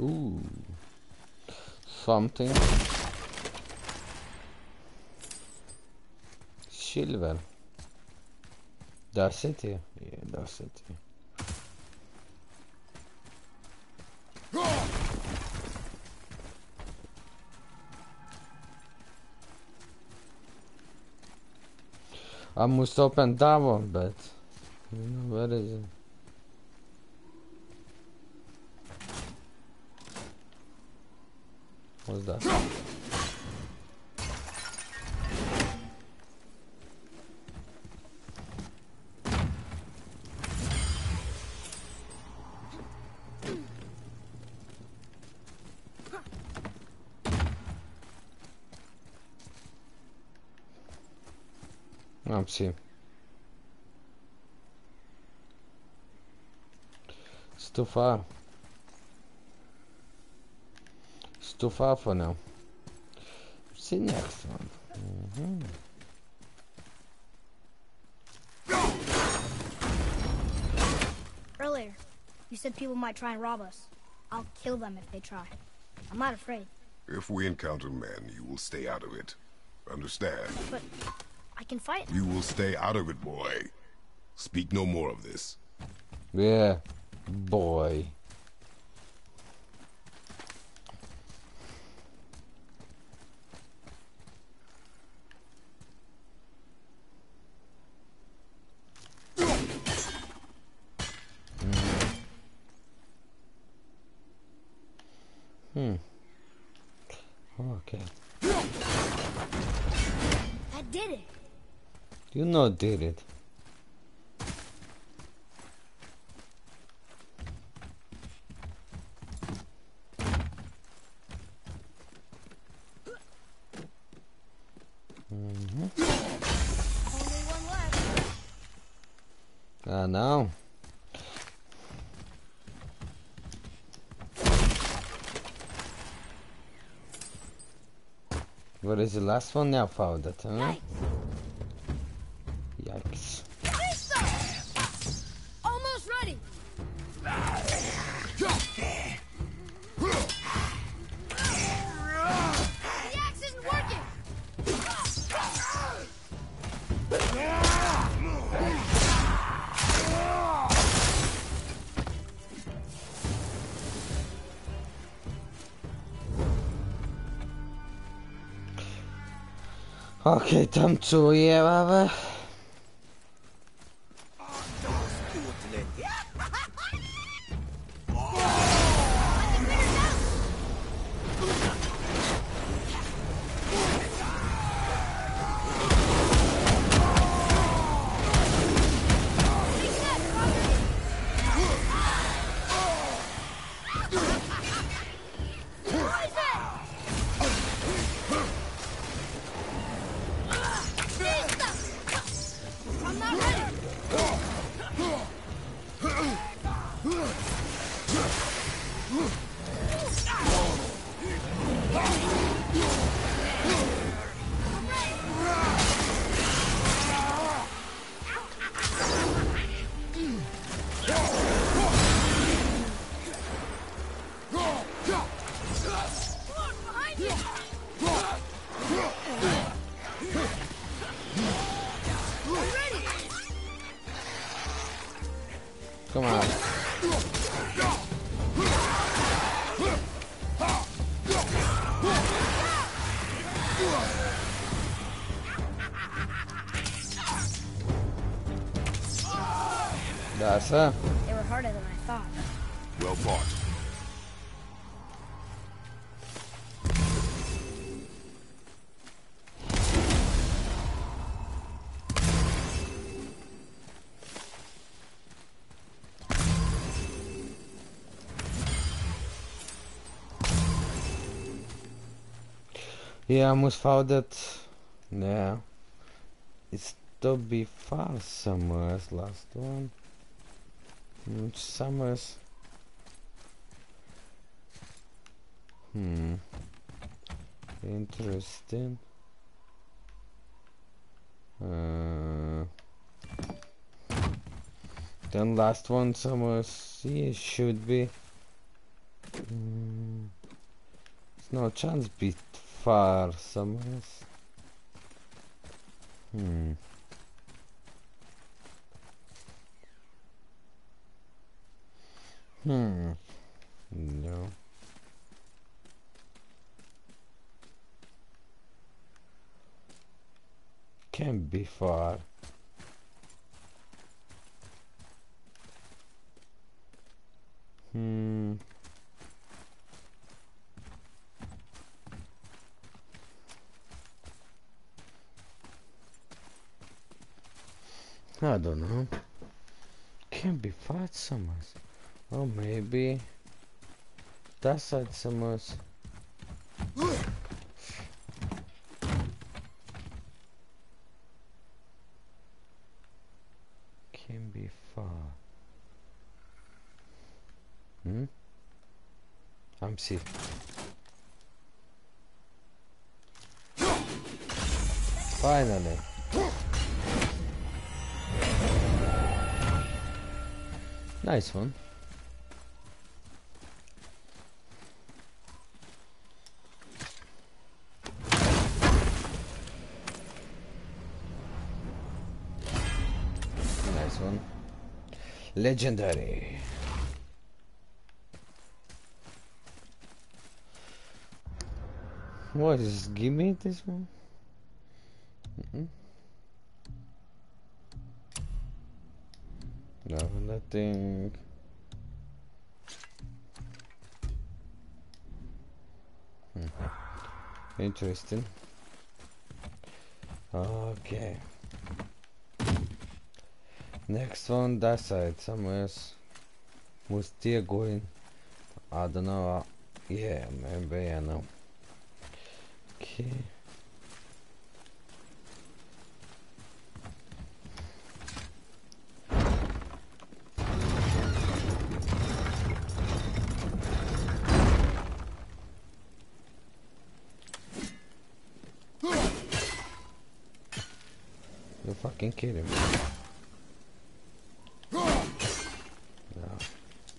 Ooh. Something. Silver. That's it. Yeah, it here. I must open that one, but you know, where is it? What's that? See. It's too far. It's too far for now. See you next one. Mhm. Earlier, you said people might try and rob us. I'll kill them if they try. I'm not afraid, If we encounter men, you will stay out of it. Understand? but I can fight. You will stay out of it, boy. Speak no more of this. Yeah, boy. Hmm. Okay. That did it. You know did it. Only one left. I know. What is the last one now found it, huh? Okej, tam czuję, That's it. They were harder than I thought. Well fought. Yeah, I almost found it. Yeah. It's to be far somewhere as last one. Summers? Hmm. Interesting. Uh, then last one somewhere see should be. It's no chance bit far somewhere. Hmm. Hmm. No. Can't be far. Hmm. I don't know. Can't be far somewhere. Or maybe that side somewhere. Can be far. Hmm? I'm safe. Finally. Nice one. Legendary. What is give me this one? Mm-mm. No, nothing. Hmm. Interesting. Okay. Next one, that side, somewhere else. We're still going. I don't know. uh, Yeah, maybe I know. Okay. You're fucking kidding me. No.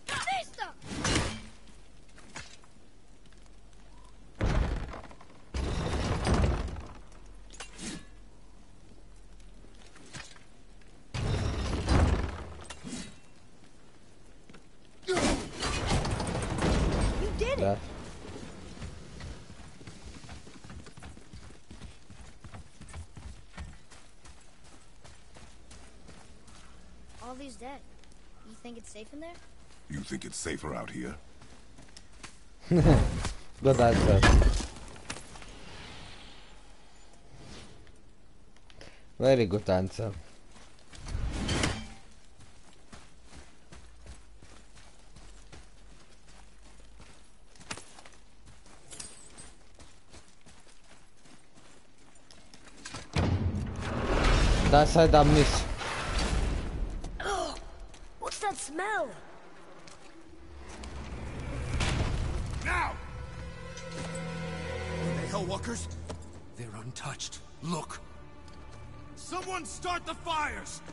Vista! You did it! That. All these dead. You think it's safe in there? You think it's safer out here? <laughs> Good answer. Uh, very good answer. That side I missed.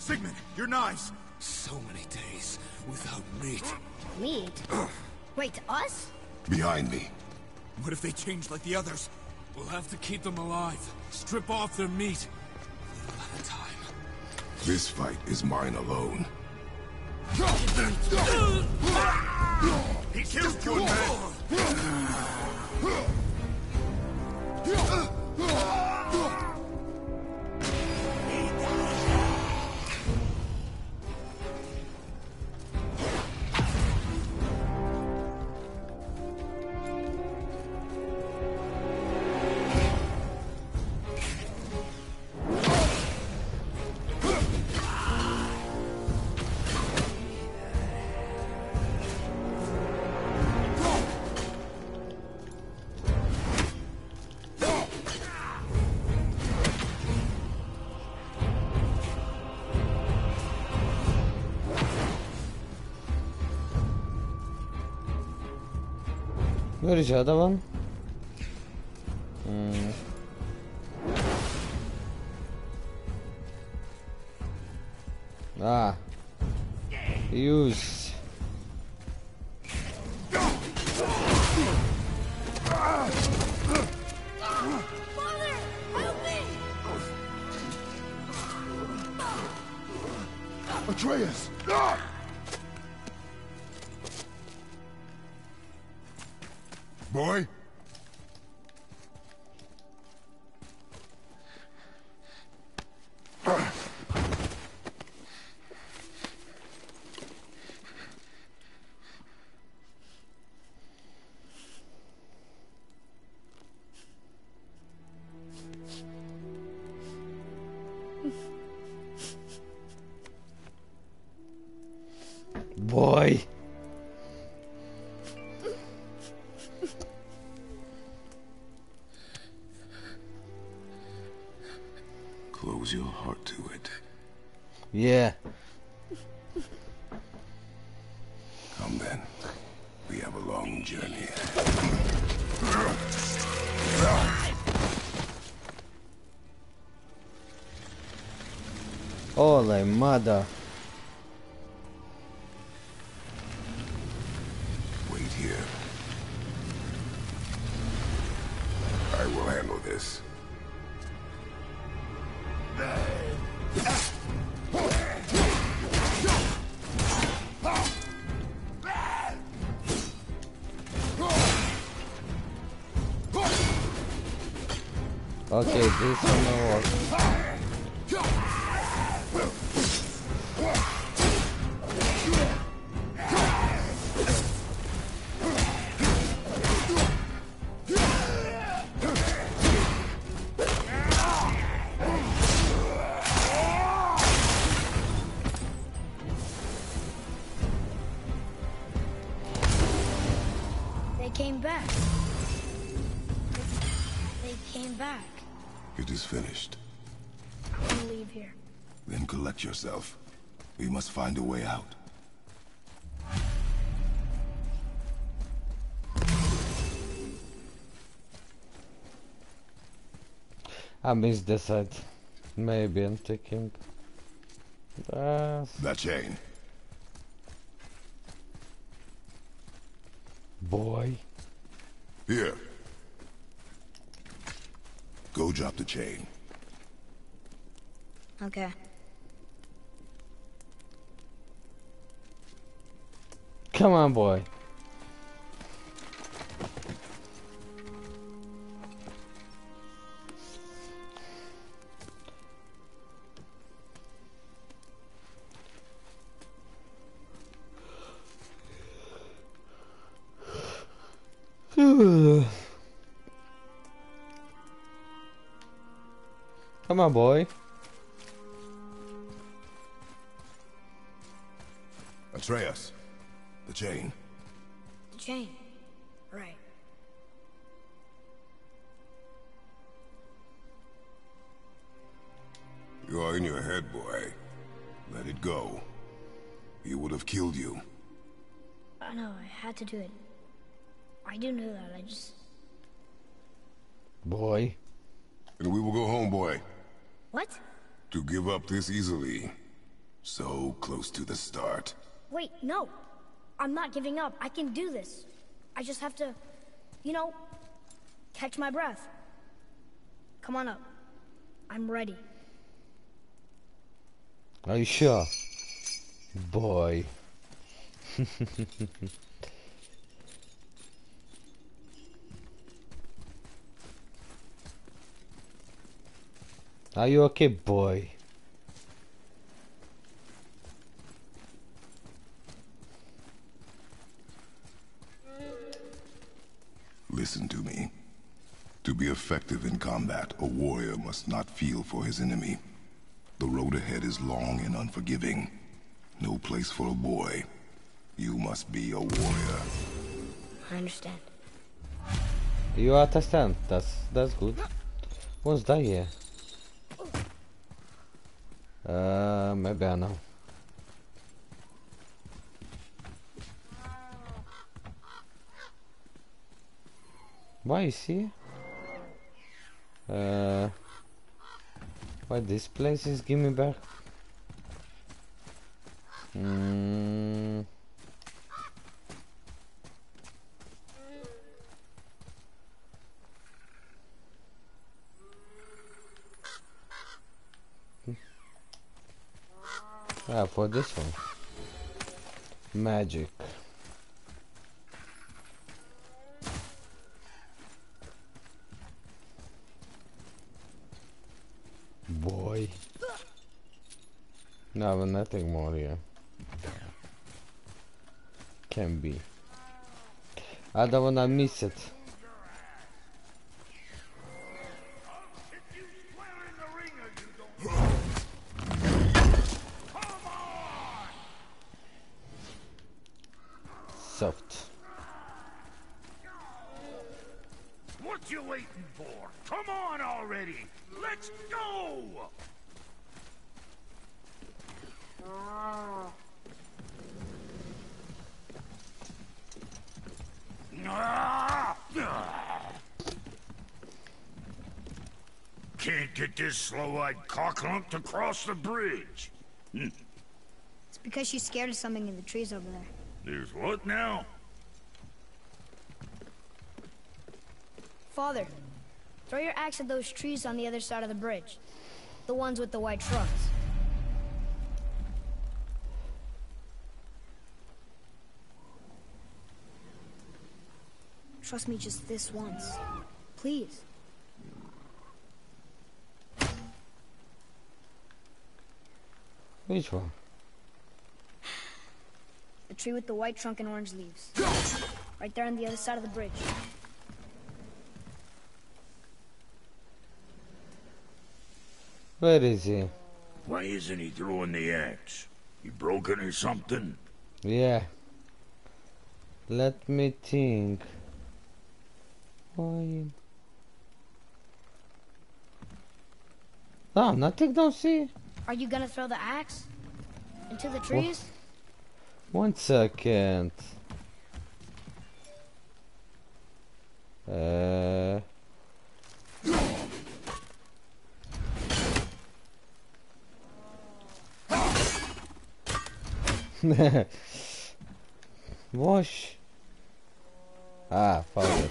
Sigmund, your knives! So many days without meat. <gasps> Meat? Wait, us? Behind me. What if they change like the others? We'll have to keep them alive. Strip off their meat. A little at a time. This fight is mine alone. He killed good men! Where is mother. Wait here. I will handle this. Okay, this one I missed the side. Maybe I'm taking. That's That chain. boy. Here. Go drop the chain. Okay. Come on, boy. <sighs> Come on, boy. Atreus. The chain. The chain. Right. You are in your head, boy. Let it go. He would have killed you. Oh, I know, I had to do it. I do know that, I just... Boy. And we will go home, boy. What? To give up this easily. So close to the start. Wait, no. I'm not giving up. I can do this. I just have to, you know, catch my breath. Come on up. I'm ready. Are you sure? Boy. <laughs> Are you okay, boy? Listen to me. To be effective in combat, a warrior must not feel for his enemy. The road ahead is long and unforgiving. No place for a boy. You must be a warrior. I understand. You understand? That's that's good. What's that here? Uh, maybe I know. Why is he? Uh, why this place is give me back? Mm. Ah, for this one. Magic. Boy. No, but nothing more here. Can be. I don't wanna miss it. Slow-eyed to cross the bridge. Hmm. It's because she's scared of something in the trees over there. There's what now? Father, throw your axe at those trees on the other side of the bridge. The ones with the white trunks. Trust me just this once. Please. Which one? The tree with the white trunk and orange leaves. Right there on the other side of the bridge. Where is he? Why isn't he throwing the axe? He broken or something? Yeah. Let me think. Why? Oh, nothing don't see. Are you gonna throw the axe? Into the trees? One second. Uh. <laughs> Wash. Ah, found it.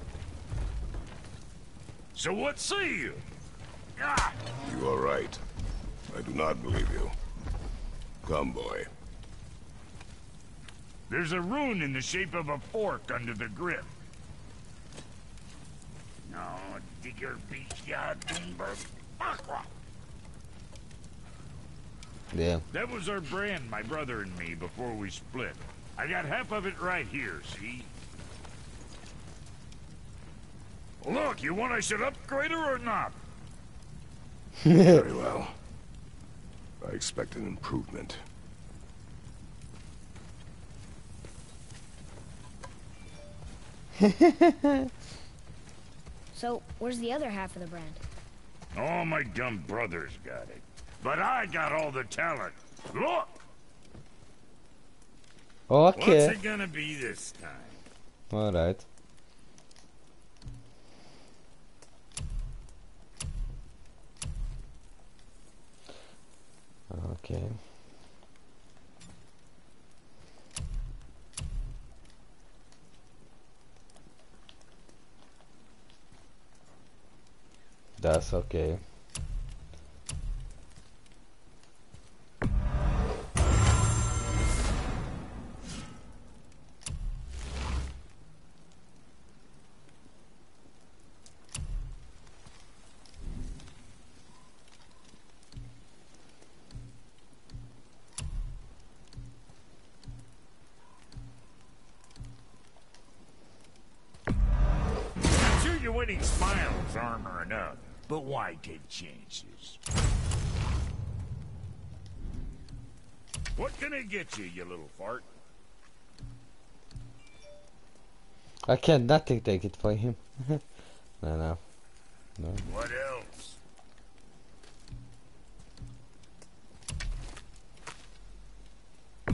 So what say you? Ah! You are right. I do not believe you. Come, boy. There's a rune in the shape of a fork under the grip. No, digger beast Yeah. That was our brand, my brother and me, before we split. I got half of it right here, see? Look, you want I should upgrade her or not? <laughs> Very well. I expect an improvement. <laughs> So, where's the other half of the brand? All my dumb brothers got it. But I got all the talent. Look! Okay. What's it gonna be this time? Alright. That's okay. Take chances? What can I get you, you little fart? I can't nothing take it for him. <laughs> no, no. No. What else? Now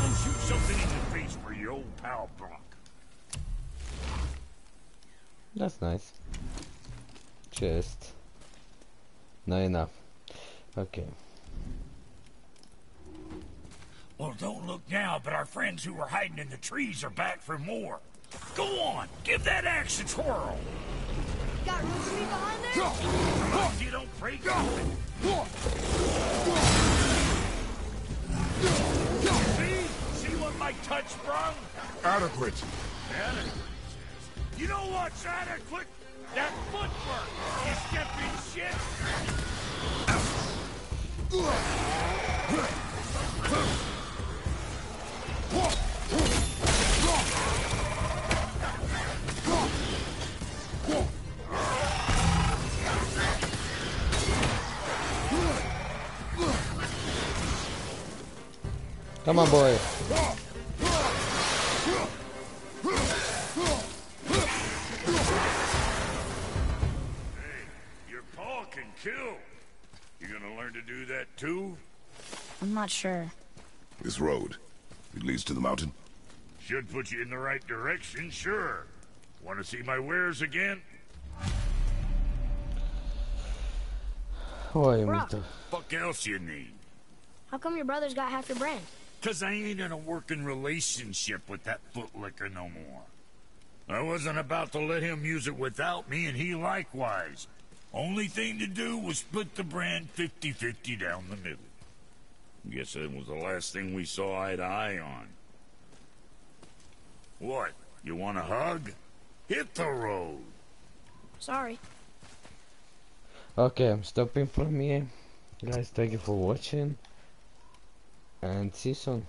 go shoot something in the face for your old pal Brok. That's nice. Just. Not enough. Okay. Well, don't look now, but our friends who were hiding in the trees are back for more. Go on, give that axe a twirl. Got room for me behind there? Come on, you don't break See? See what my touch sprung? Adequate. Adequate. You know what's adequate? That footwork, you stepping shit. Come on, boy. Not sure. This road, it leads to the mountain. Should put you in the right direction, sure. Want to see my wares again? Oj, Brok. Mito. Fuck else you need? How come your brother's got half your brand? Cause I ain't in a working relationship with that footlicker no more. I wasn't about to let him use it without me, and he likewise. Only thing to do was split the brand 50-50 down the middle. Guess it was the last thing we saw eye to eye on. What? You want a hug? Hit the road. Sorry. Okay, I'm stopping from here. Guys, thank you for watching. And see you soon.